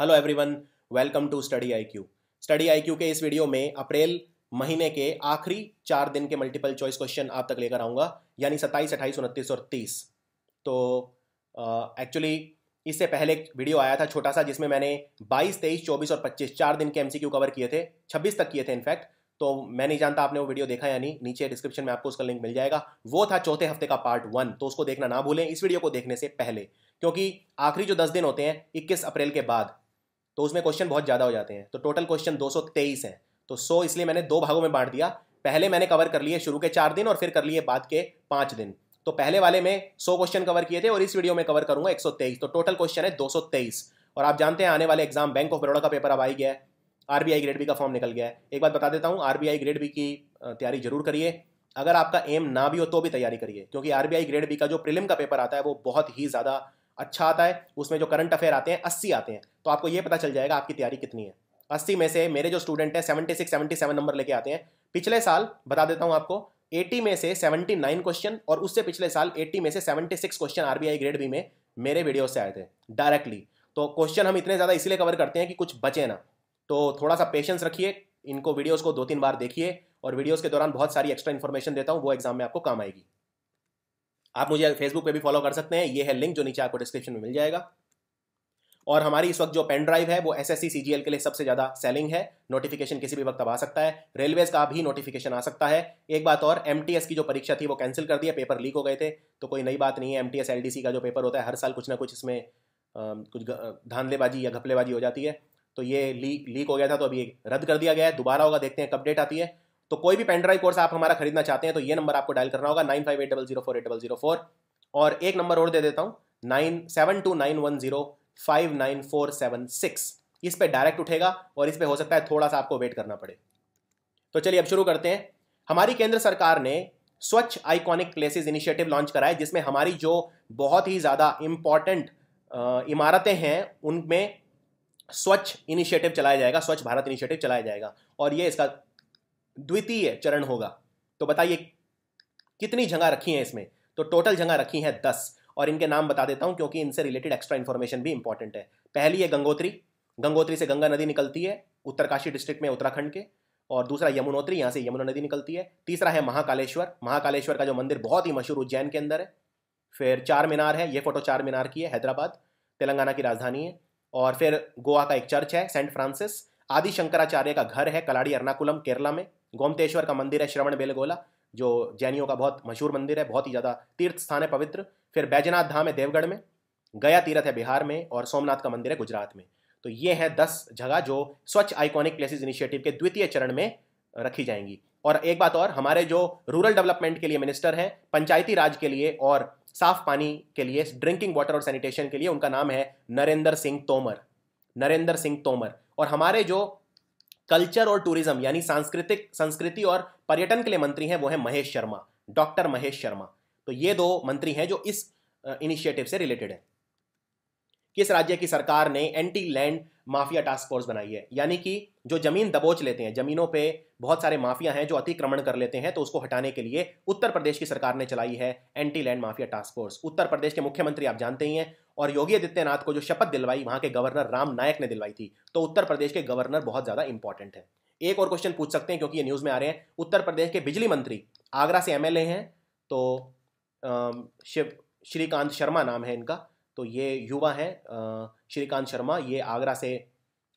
Hello everyone welcome to study I Q study I Q के इस video में अप्रैल महीने के आखिरी चार दिन के मल्टीपल चॉइस क्वेश्चन आप तक लेकर आऊँगा यानी सत्ताईस अट्ठाईस उनतीस और तीस। तो एक्चुअली इससे पहले एक वीडियो आया था छोटा सा जिसमें मैंने 22, 23, 24 और 25 चार दिन के एमसीक्यू कवर किए थे 26 तक किए थे इनफैक्ट तो मैं नहीं जानता आपने वो वीडियो देखा या नहीं नीचे डिस्क्रिप्शन में आपको उसका लिंक मिल जाएगा। वो था चौथे हफ़्ते का पार्ट वन तो उसको देखना ना भूलें इस वीडियो को देखने से पहले। क्योंकि आखिरी जो दस दिन होते हैं इक्कीस अप्रैल के बाद तो उसमें क्वेश्चन बहुत ज़्यादा हो जाते हैं। तो टोटल क्वेश्चन 223 हैं। तो 100 इसलिए मैंने दो भागों में बांट दिया। पहले मैंने कवर कर लिए शुरू के चार दिन और फिर कर लिए बाद के पाँच दिन। तो पहले वाले में 100 क्वेश्चन कवर किए थे और इस वीडियो में कवर करूँगा 123 तो टोटल क्वेश्चन है 223 और आप जानते हैं आने वाले एग्ज़ाम बैंक ऑफ़ बड़ौदा का पेपर अब आई गया है। आरबीआई ग्रेड बी का फॉर्म निकल गया है। एक बात बता देता हूँ आरबीआई ग्रेड बी की तैयारी ज़रूर करिए। अगर आपका एम ना भी हो तो भी तैयारी करिए। क्योंकि आरबीआई ग्रेड बी का जो प्रिलिम का पेपर आता है वो बहुत ही ज़्यादा अच्छा आता है, उसमें जो करंट अफेयर आते हैं, अस्सी आते हैं। तो आपको ये पता चल जाएगा आपकी तैयारी कितनी है। अस्सी में से मेरे जो स्टूडेंट हैं seventy six seventy seven number लेके आते हैं। पिछले साल, बता देता हूँ आपको एटी में से सेवेंटी नाइन क्वेश्चन और उससे पिछले साल एट्टी में से seventy six question RBI grade B में मेरे वीडियो से आए थे डायरेक्टली तो क्वेश्चन हम इतने ज़्यादा इसलिए कवर करते हैं कि कुछ बचे ना। तो थोड़ा सा पेशेंस रखिए, इनको वीडियोज़ को दो तीन बार देखिए और वीडियोज़ के दौरान बहुत सारी एक्स्ट्रा इन्फॉर्मेशन देता हूँ, वो एग्ज़ाम में आपको काम आएगी। आप मुझे फेसबुक पे भी फॉलो कर सकते हैं। ये है लिंक जो नीचे आपको डिस्क्रिप्शन में मिल जाएगा। और हमारी इस वक्त जो पेन ड्राइव है, वो एस एस के लिए सबसे ज़्यादा सेलिंग है। नोटिफिकेशन किसी भी वक्त अब आ सकता है। रेलवेज का भी नोटिफिकेशन आ सकता है। एक बात और एमटीएस की जो परीक्षा थी, वो कैंसिल कर दिया पेपर लीक हो गए थे। तो कोई नई बात नहीं है। एम टी का जो पेपर होता है, हर साल कुछ ना कुछ इसमें कुछ धांधलेबाजी या घपलेबाजी हो जाती है। तो ये लीक लीक हो गया था तो अभी रद्द कर दिया गया है। दोबारा होगा, देखते हैं, कब डेट आती है। तो कोई भी पेन ड्राइव कोर्स आप हमारा खरीदना चाहते हैं तो ये नंबर आपको डायल करना होगा nine five eight double zero four eight double zero four. और एक नंबर और दे देता हूँ, nine seven two nine one zero five nine four seven six. इस पर डायरेक्ट उठेगा और इस पर हो सकता है थोड़ा सा आपको वेट करना पड़े। तो चलिए अब शुरू करते हैं। हमारी केंद्र सरकार ने स्वच्छ आइकॉनिक प्लेसेस इनिशिएटिव लॉन्च कराए जिसमें हमारी जो बहुत ही ज़्यादा इंपॉर्टेंट इमारतें हैं, उनमें स्वच्छ इनिशिएटिव चलाया जाएगा, स्वच्छ भारत इनिशिएटिव चलाया जाएगा। और ये इसका द्वितीय चरण होगा। तो बताइए, कितनी जगह रखी हैं इसमें? तो टोटल जगह रखी हैं दस। और इनके नाम बता देता हूँ, क्योंकि इनसे रिलेटेड एक्स्ट्रा इन्फॉर्मेशन भी इंपॉर्टेंट है। पहली है गंगोत्री। गंगोत्री से गंगा नदी निकलती है उत्तरकाशी डिस्ट्रिक्ट में, उत्तराखंड के। और दूसरा यमुनोत्री, यहाँ से यमुना नदी निकलती है। तीसरा है महाकालेश्वर। महाकालेश्वर का जो मंदिर बहुत ही मशहूर उज्जैन के अंदर है। फिर चार मीनार है, ये फ़ोटो चार मीनार की है, हैदराबाद, तेलंगाना की राजधानी है। और फिर गोवा का एक चर्च है, सेंट फ्रांसिस। आदि शंकराचार्य का घर है, कलाड़ी, एर्नाकुलम, केरला में। गोमतेश्वर का मंदिर है श्रवण बेलगोला, जो जैनियों का बहुत मशहूर मंदिर है, बहुत ही ज़्यादा तीर्थ स्थान है पवित्र। फिर बैजनाथ धाम है देवगढ़ में, गया तीर्थ है बिहार में और सोमनाथ का मंदिर है गुजरात में। तो ये है दस जगह जो स्वच्छ आइकॉनिक प्लेसेस इनिशिएटिव के द्वितीय चरण में रखी जाएँगी। और एक बात और, हमारे जो रूरल डेवलपमेंट के लिए मिनिस्टर हैं, पंचायती राज के लिए और साफ़ पानी के लिए ड्रिंकिंग वाटर और सैनिटेशन के लिए, उनका नाम है नरेंद्र सिंह तोमर। नरेंद्र सिंह तोमर। और हमारे जो कल्चर और टूरिज़्म, यानी सांस्कृतिक, संस्कृति और पर्यटन के लिए मंत्री हैं, वो है महेश शर्मा, डॉक्टर महेश शर्मा। तो ये दो मंत्री हैं जो इस इनिशिएटिव से रिलेटेड है। किस राज्य की सरकार ने anti land mafia task force बनाई है? यानी कि जो ज़मीन दबोच लेते हैं, जमीनों पे बहुत सारे माफिया हैं जो अतिक्रमण कर लेते हैं तो उसको हटाने के लिए उत्तर प्रदेश की सरकार ने चलाई है anti land mafia task force Uttar Pradesh के मुख्यमंत्री आप जानते ही हैं और योगी आदित्यनाथ को जो शपथ दिलवाई, वहाँ के गवर्नर राम नायक ने दिलवाई थी तो उत्तर प्रदेश के गवर्नर बहुत ज़्यादा इंपॉर्टेंट है। एक और क्वेश्चन पूछ सकते हैं, क्योंकि ये न्यूज़ में आ रहे हैं। उत्तर प्रदेश के बिजली मंत्री, आगरा से एमएलए हैं तो शिव, श्रीकांत शर्मा नाम है इनका तो ये युवा हैं श्रीकांत शर्मा, ये आगरा से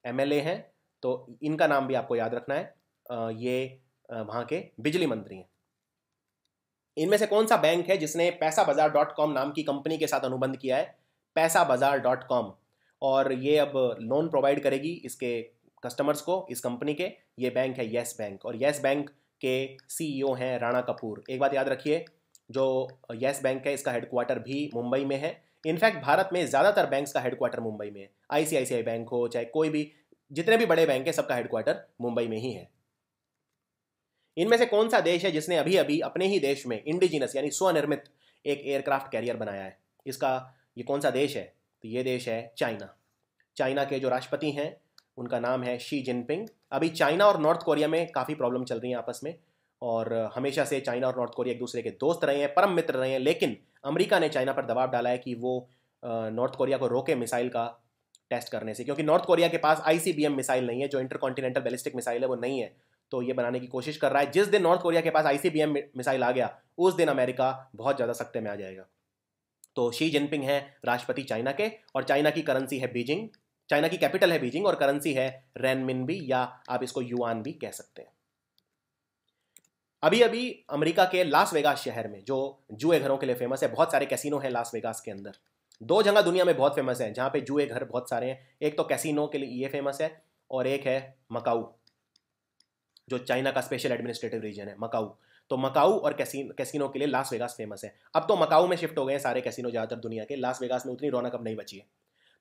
एमएलए हैं तो इनका नाम भी आपको याद रखना है ये वहाँ के बिजली मंत्री हैं। इनमें से कौन सा बैंक है जिसने पैसा बाज़ार डॉट कॉम नाम की कंपनी के साथ अनुबंध किया है? पैसा बाज़ार डॉट कॉम। और ये अब लोन प्रोवाइड करेगी इसके कस्टमर्स को, इस कंपनी के। ये बैंक है येस बैंक और येस बैंक के सीईओ हैं राणा कपूर। एक बात याद रखिए, जो येस बैंक है, इसका हेडक्वार्टर भी मुंबई में है। इनफैक्ट भारत में ज़्यादातर बैंक्स का हेडक्वार्टर मुंबई में है। आईसीआईसीआई बैंक हो, चाहे कोई भी, जितने भी बड़े बैंक हैं, सबका हेडक्वार्टर मुंबई में ही है। इनमें से कौन सा देश है जिसने अभी अभी अपने ही देश में इंडिजिनस यानी स्वनिर्मित एक एयरक्राफ्ट कैरियर बनाया है? इसका ये कौन सा देश है? तो ये देश है चाइना। चाइना के जो राष्ट्रपति हैं, उनका नाम है शी जिनपिंग। अभी चाइना और नॉर्थ कोरिया में काफ़ी प्रॉब्लम चल रही है आपस में, और हमेशा से चाइना और नॉर्थ कोरिया एक दूसरे के दोस्त रहे हैं, परम मित्र रहे हैं, लेकिन अमेरिका ने चाइना पर दबाव डाला है कि वो नॉर्थ कोरिया को रोके मिसाइल का टेस्ट करने से, क्योंकि नॉर्थ कोरिया के पास आईसीबीएम मिसाइल नहीं है, जो इंटरकॉन्टिनेंटल बैलिस्टिक मिसाइल है, वो नहीं है। तो ये बनाने की कोशिश कर रहा है। जिस दिन नॉर्थ कोरिया के पास आईसीबीएम मिसाइल आ गया, उस दिन अमेरिका बहुत ज़्यादा सख्ते में आ जाएगा। तो शी जिनपिंग है राष्ट्रपति चाइना के और चाइना की करेंसी है बीजिंग चाइना की कैपिटल है बीजिंग और करेंसी है रेनमिन या आप इसको युआन भी कह सकते हैं। अभी अभी अमेरिका के लास वेगास शहर में, जो जुए घरों के लिए फ़ेमस है, बहुत सारे कैसीनो हैं लास वेगास के अंदर। दो जगह दुनिया में बहुत फ़ेमस है, जहाँ पे जुए घर बहुत सारे हैं। एक तो कैसीनो के लिए ये फ़ेमस है और एक है मकाऊ जो चाइना का स्पेशल एडमिनिस्ट्रेटिव रीजन है मकाऊ तो मकाऊ और कैसीनो कैसीनो के लिए लास वेगास फ़ेमस है। अब तो मकाऊ में शिफ्ट हो गए सारे कैसीनो ज़्यादातर दुनिया के। लास वेगास में उतनी रौनक अब नहीं बची है।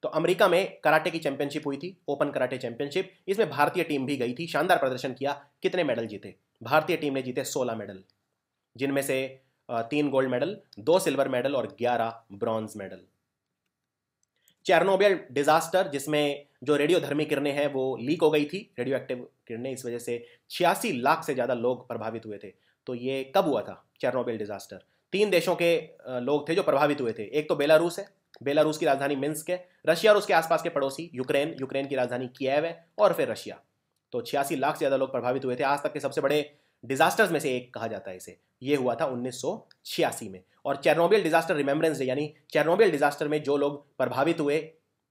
तो अमेरिका में कराटे की चैंपियनशिप हुई थी ओपन कराटे चैंपियनशिप इसमें भारतीय टीम भी गई थी, शानदार प्रदर्शन किया। कितने मेडल जीते? भारतीय टीम ने जीते सोलह मेडल जिनमें से तीन गोल्ड मेडल दो सिल्वर मेडल और ग्यारह ब्रॉन्ज मेडल चेरनोबियल डिजास्टर जिसमें जो रेडियो धर्मी किरणें हैं, वो लीक हो गई थी। रेडियो एक्टिव किरणें, इस वजह से छियासी लाख से ज़्यादा लोग प्रभावित हुए थे। तो ये कब हुआ था चेरनोबियल डिजास्टर? तीन देशों के लोग थे जो प्रभावित हुए थे। एक तो बेलारूस है। बेलारूस की राजधानी मिन्स्क है। रशिया और उसके आसपास के पड़ोसी, यूक्रेन। यूक्रेन की राजधानी किएव है और फिर रशिया। तो छियासी लाख से ज़्यादा लोग प्रभावित हुए थे। आज तक के सबसे बड़े डिजास्टर्स में से एक कहा जाता है इसे। ये हुआ था उन्नीस सौ छियासी में। और चेरनोबियल डिजास्टर रिमेम्बरेंस डे, यानी चेरनोबियल डिजास्टर में जो लोग प्रभावित हुए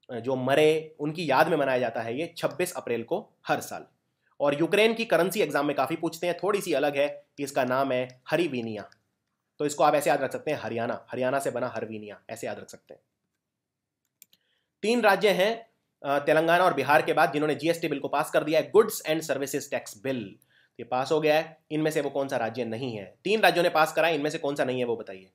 जो मरे, उनकी याद में मनाया जाता है ये 26 अप्रैल को हर साल। और यूक्रेन की करेंसी एग्ज़ाम में काफ़ी पूछते हैं थोड़ी सी अलग है, इसका नाम है हरिवीनिया। तो इसको आप ऐसे याद रख सकते हैं, हरियाणा। हरियाणा से बना हरवीनिया, ऐसे याद रख सकते हैं। तीन राज्य हैं तेलंगाना और बिहार के बाद, जिन्होंने जीएसटी बिल को पास कर दिया है goods and services tax bill ये पास हो गया है, इनमें से वो कौन सा राज्य नहीं है? तीन राज्यों ने पास करा इनमें से कौन सा नहीं है वो बताइए।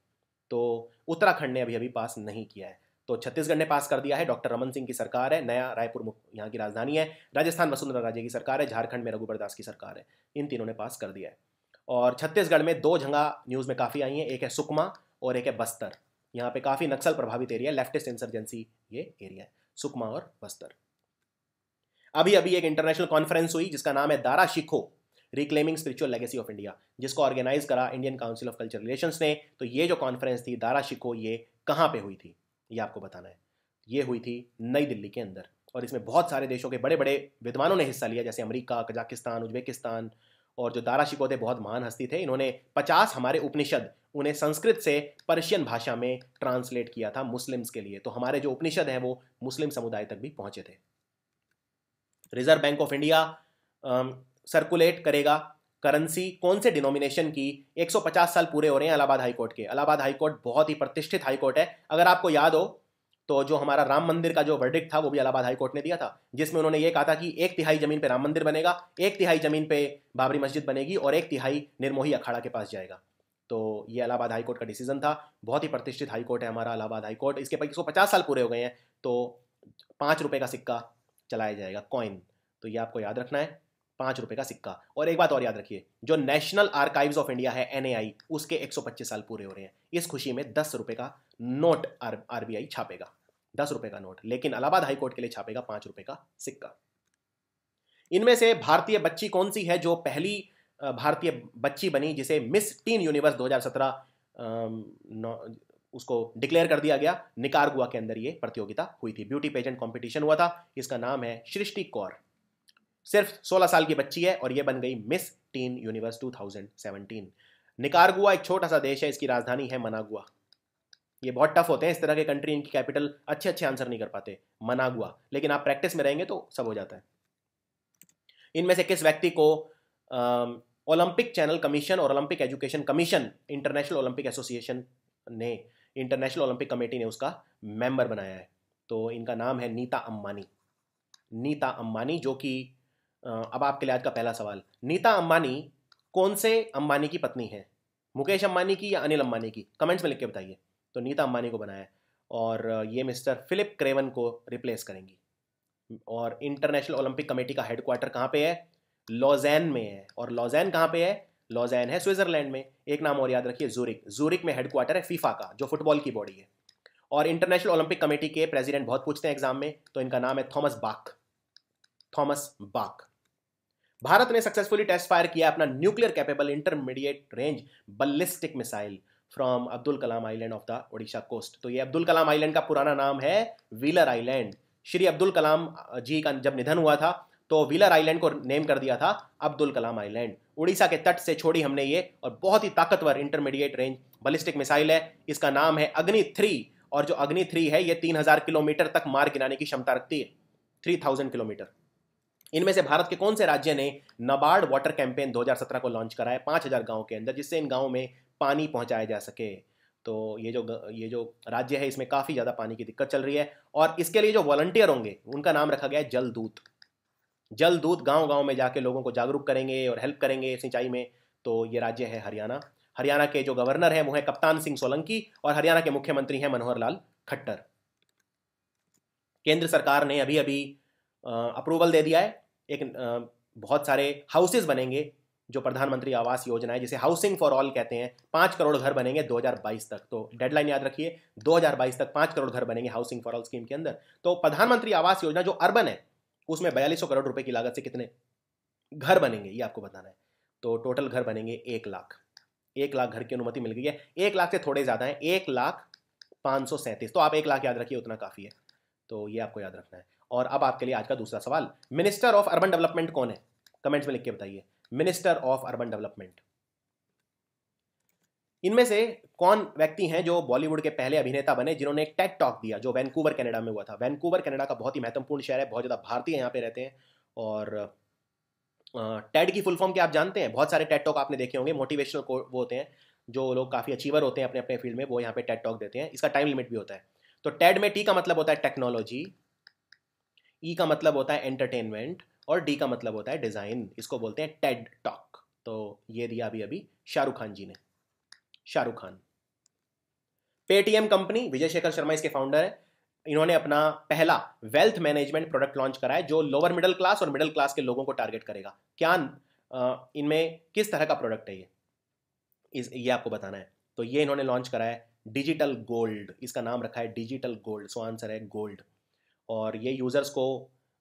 तो उत्तराखंड ने अभी अभी पास नहीं किया है। तो छत्तीसगढ़ ने पास कर दिया है। डॉक्टर रमन सिंह की सरकार है, नया रायपुर यहाँ की राजधानी है। राजस्थान वसुंधरा राज्य की सरकार है, झारखंड में रघुबर दास की सरकार है। इन तीनों ने पास कर दिया है। और छत्तीसगढ़ में दो जगह न्यूज़ में काफ़ी आई हैं, एक है सुकमा और एक है बस्तर। यहाँ पे काफ़ी नक्सल प्रभावित एरिया है, लेफ्टिस्ट इंसर्जेंसी ये एरिया है, सुकमा और बस्तर। अभी अभी एक इंटरनेशनल कॉन्फ्रेंस हुई, जिसका नाम है Dara Shikoh reclaiming spiritual legacy of India जिसको ऑर्गेनाइज करा Indian council of culture relations ने। तो ये जो कॉन्फ्रेंस थी, दारा शिखो, ये कहाँ पे हुई थी? ये आपको बताना है। ये हुई थी नई दिल्ली के अंदर और इसमें बहुत सारे देशों के बड़े बड़े विद्वानों ने हिस्सा लिया, जैसे अमेरिका, कजाकिस्तान, उज्बेकिस्तान और जो दारा शिको थे, बहुत महान हस्ती थे। इन्होंने पचास हमारे उपनिषद उन्हें संस्कृत से पर्शियन भाषा में ट्रांसलेट किया था मुस्लिम्स के लिए। तो हमारे जो उपनिषद हैं, वो मुस्लिम समुदाय तक भी पहुँचे थे। Reserve bank of India circulate करेगा। करेंसी कौन से डिनोमिनेशन की 150 साल पूरे हो रहे हैं इलाहाबाद हाईकोर्ट के? इलाहाबाद हाईकोर्ट बहुत ही प्रतिष्ठित हाईकोर्ट है। अगर आपको याद हो तो जो हमारा राम मंदिर का जो वर्डिक्ट था, वो भी इलाहाबाद हाईकोर्ट ने दिया था, जिसमें उन्होंने ये कहा था कि एक तिहाई ज़मीन पे राम मंदिर बनेगा, एक तिहाई ज़मीन पे बाबरी मस्जिद बनेगी और एक तिहाई निर्मोही अखाड़ा के पास जाएगा। तो ये इलाहाबाद हाईकोर्ट का डिसीज़न था। बहुत ही प्रतिष्ठित हाईकोर्ट है हमारा इलाहाबाद हाईकोर्ट इसके इसको पचास साल पूरे हो गए हैं तो पाँच रुपये का सिक्का चलाया जाएगा कॉइन तो ये आपको याद रखना है। पाँच रुपये का सिक्का। और एक बात और याद रखिए, जो नेशनल आर्काइव्स ऑफ़ इंडिया है एनएआई उसके 125 साल पूरे हो रहे हैं। इस खुशी में दस रुपये का नोट आर छापेगा। दस रुपये का नोट, लेकिन इलाहाबाद हाईकोर्ट के लिए छापेगा पाँच रुपये का सिक्का। इनमें से भारतीय बच्ची कौन सी है जो पहली भारतीय बच्ची बनी जिसे मिस टीन यूनिवर्स 2017 उसको डिक्लेयर कर दिया गया? निकारगुआ के अंदर ये प्रतियोगिता हुई थी। ब्यूटी पेजेंट कंपटीशन हुआ था। इसका नाम है सृष्टि कौर। सिर्फ़ 16 साल की बच्ची है और ये बन गई मिस टीन यूनिवर्स 2017 निकारगुआ एक छोटा सा देश है, इसकी राजधानी है मनागुआ। ये बहुत टफ होते हैं इस तरह के कंट्री इनकी कैपिटल अच्छे अच्छे आंसर नहीं कर पाते, मनागुआ। लेकिन आप प्रैक्टिस में रहेंगे तो सब हो जाता है। इनमें से किस व्यक्ति को ओलंपिक चैनल कमीशन और Olympic education commission international Olympic association ने इंटरनेशनल ओलंपिक कमेटी ने उसका मेंबर बनाया है। तो इनका नाम है नीता अंबानी। नीता अंबानी जो कि अब आपके लिए आज का पहला सवाल। नीता अंबानी कौन से अंबानी की पत्नी है? मुकेश अंबानी की या अनिल अंबानी की? कमेंट्स में लिख के बताइए। तो नीता अंबानी को बनाया और ये मिस्टर फिलिप क्रेवन को रिप्लेस करेंगी। और इंटरनेशनल ओलंपिक कमेटी का हेडक्वार्टर कहाँ पे है? लॉजैन में है। और लॉजैन कहाँ पे है? लॉजैन है स्विट्जरलैंड में। एक नाम और याद रखिए जूरिक जूरिक में हेडक्वार्टर है फीफा का, जो फुटबॉल की बॉडी है। और इंटरनेशनल ओलंपिक कमेटी के प्रेसिडेंट बहुत पूछते हैं एग्ज़ाम में तो इनका नाम है Thomas Bach Thomas Bach Bharat ने सक्सेसफुली टेस्ट फायर किया अपना nuclear capable intermediate range ballistic missile from Abdul Kalam island of the Odisha coast तो ये अब्दुल कलाम आइलैंड का पुराना नाम है व्हीलर आइलैंड श्री अब्दुल कलाम जी का जब निधन हुआ था तो व्हीलर आइलैंड को नेम कर दिया था अब्दुल कलाम आइलैंड उड़ीसा के तट से छोड़ी हमने ये और बहुत ही ताकतवर इंटरमीडिएट रेंज बलिस्टिक मिसाइल है। इसका नाम है अग्नि थ्री और जो अग्नि थ्री है, ये तीन हज़ार किलोमीटर तक मार गिराने की क्षमता रखती है। Three thousand kilometre. इनमें से भारत के कौन से राज्य ने नबार्ड वाटर कैंपेन 2017 को लॉन्च करा है पाँच हज़ार गाँव के अंदर, जिससे इन गाँवों में पानी पहुँचाया जा सके? तो ये जो ये जो राज्य है, इसमें काफ़ी ज़्यादा पानी की दिक्कत चल रही है और इसके लिए जो वॉलंटियर होंगे, उनका नाम रखा गया है जल दूत जल दूत गाँव गाँव में जाके लोगों को जागरूक करेंगे और हेल्प करेंगे सिंचाई में। तो ये राज्य है हरियाणा। हरियाणा के जो गवर्नर हैं, वो है कप्तान सिंह सोलंकी और हरियाणा के मुख्यमंत्री हैं मनोहर लाल खट्टर। केंद्र सरकार ने अभी अभी अप्रूवल दे दिया है। एक बहुत सारे हाउसेज बनेंगे जो प्रधानमंत्री आवास योजना है, जिसे हाउसिंग फॉर ऑल कहते हैं। पाँच करोड़ घर बनेंगे 2022 तक। तो डेडलाइन याद रखिए 2022 तक पाँच करोड़ घर बनेंगे हाउसिंग फॉर ऑल स्कीम के अंदर। तो प्रधानमंत्री आवास योजना जो अर्बन है, उसमें बयालीस करोड़ रुपए की लागत से कितने घर बनेंगे, ये आपको बताना है। तो टोटल घर बनेंगे एक लाख। एक लाख घर की अनुमति मिल गई है। एक लाख से थोड़े ज़्यादा है। एक लाख पाँच सौ सैंतीस। तो आप एक लाख याद रखिए, उतना काफ़ी है। तो ये आपको याद रखना है। और अब आपके लिए आज का दूसरा सवाल मिनिस्टर ऑफ़ अर्बन डेवलपमेंट कौन है? कमेंट्स में लिख के बताइए। मिनिस्टर ऑफ़ अर्बन डेवलपमेंट इनमें से कौन व्यक्ति हैं जो बॉलीवुड के पहले अभिनेता बने, जिन्होंने एक टेक टॉक दिया, जो वैंकूवर कनाडा में हुआ था? वैंकूवर कनाडा का बहुत ही महत्वपूर्ण शहर है, बहुत ज़्यादा भारतीय यहाँ पे रहते हैं। और टेड की फुल फॉर्म क्या आप जानते हैं? बहुत सारे टेट टॉक आपने देखे होंगे मोटिवेशनल वो होते हैं, जो लोग काफ़ी अचीवर होते हैं अपने अपने फ़ील्ड में, वो यहाँ पे टेट टॉक देते हैं। इसका टाइम लिमिट भी होता है। तो टेड में टी का मतलब होता है टेक्नोलॉजी ई e का मतलब होता है एंटरटेनमेंट और डी का मतलब होता है डिज़ाइन इसको बोलते हैं टेड टॉक तो ये दिया अभी अभी शाहरुख खान जी ने. शाहरुख खान. पेटीएम कंपनी विजय शेखर शर्मा इसके फाउंडर है. इन्होंने अपना पहला वेल्थ मैनेजमेंट प्रोडक्ट लॉन्च करा है जो लोअर मिडिल क्लास और मिडिल क्लास के लोगों को टारगेट करेगा. क्या इनमें किस तरह का प्रोडक्ट है ये? इस, ये आपको बताना है. तो ये इन्होंने लॉन्च करा है डिजिटल गोल्ड इसका नाम रखा है डिजिटल गोल्ड सो आंसर है गोल्ड और ये यूज़र्स को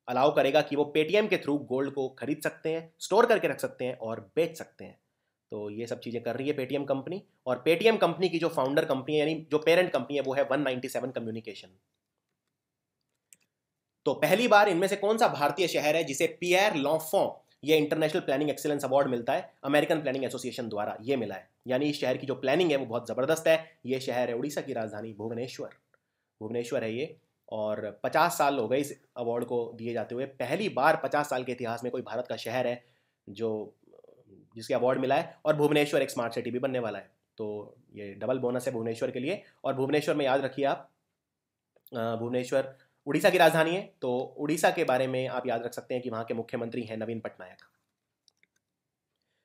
अलाउ करेगा कि वो पेटीएम के थ्रू गोल्ड को खरीद सकते हैं स्टोर करके रख सकते हैं और बेच सकते हैं। तो ये सब चीज़ें कर रही है पेटीएम कंपनी और पेटीएम कंपनी की जो फाउंडर कंपनी है, यानी जो पेरेंट कंपनी है, वो है 197 कम्युनिकेशन तो पहली बार इनमें से कौन सा भारतीय शहर है जिसे पियर लॉफो ये इंटरनेशनल प्लानिंग एक्सीलेंस अवार्ड मिलता है अमेरिकन प्लानिंग एसोसिएशन द्वारा ये मिला है। यानी इस शहर की जो प्लानिंग है, वो बहुत ज़बरदस्त है। ये शहर है उड़ीसा की राजधानी भुवनेश्वर। भुवनेश्वर है ये। और 50 साल हो गए इस अवार्ड को दिए जाते हुए। पहली बार 50 साल के इतिहास में कोई भारत का शहर है जो, जिसके अवार्ड मिला है और भुवनेश्वर एक स्मार्ट सिटी भी बनने वाला है। तो ये डबल बोनस है भुवनेश्वर के लिए। और भुवनेश्वर में याद रखिए आप भुवनेश्वर उड़ीसा की राजधानी है। तो उड़ीसा के बारे में आप याद रख सकते हैं कि वहाँ के मुख्यमंत्री हैं नवीन पटनायक।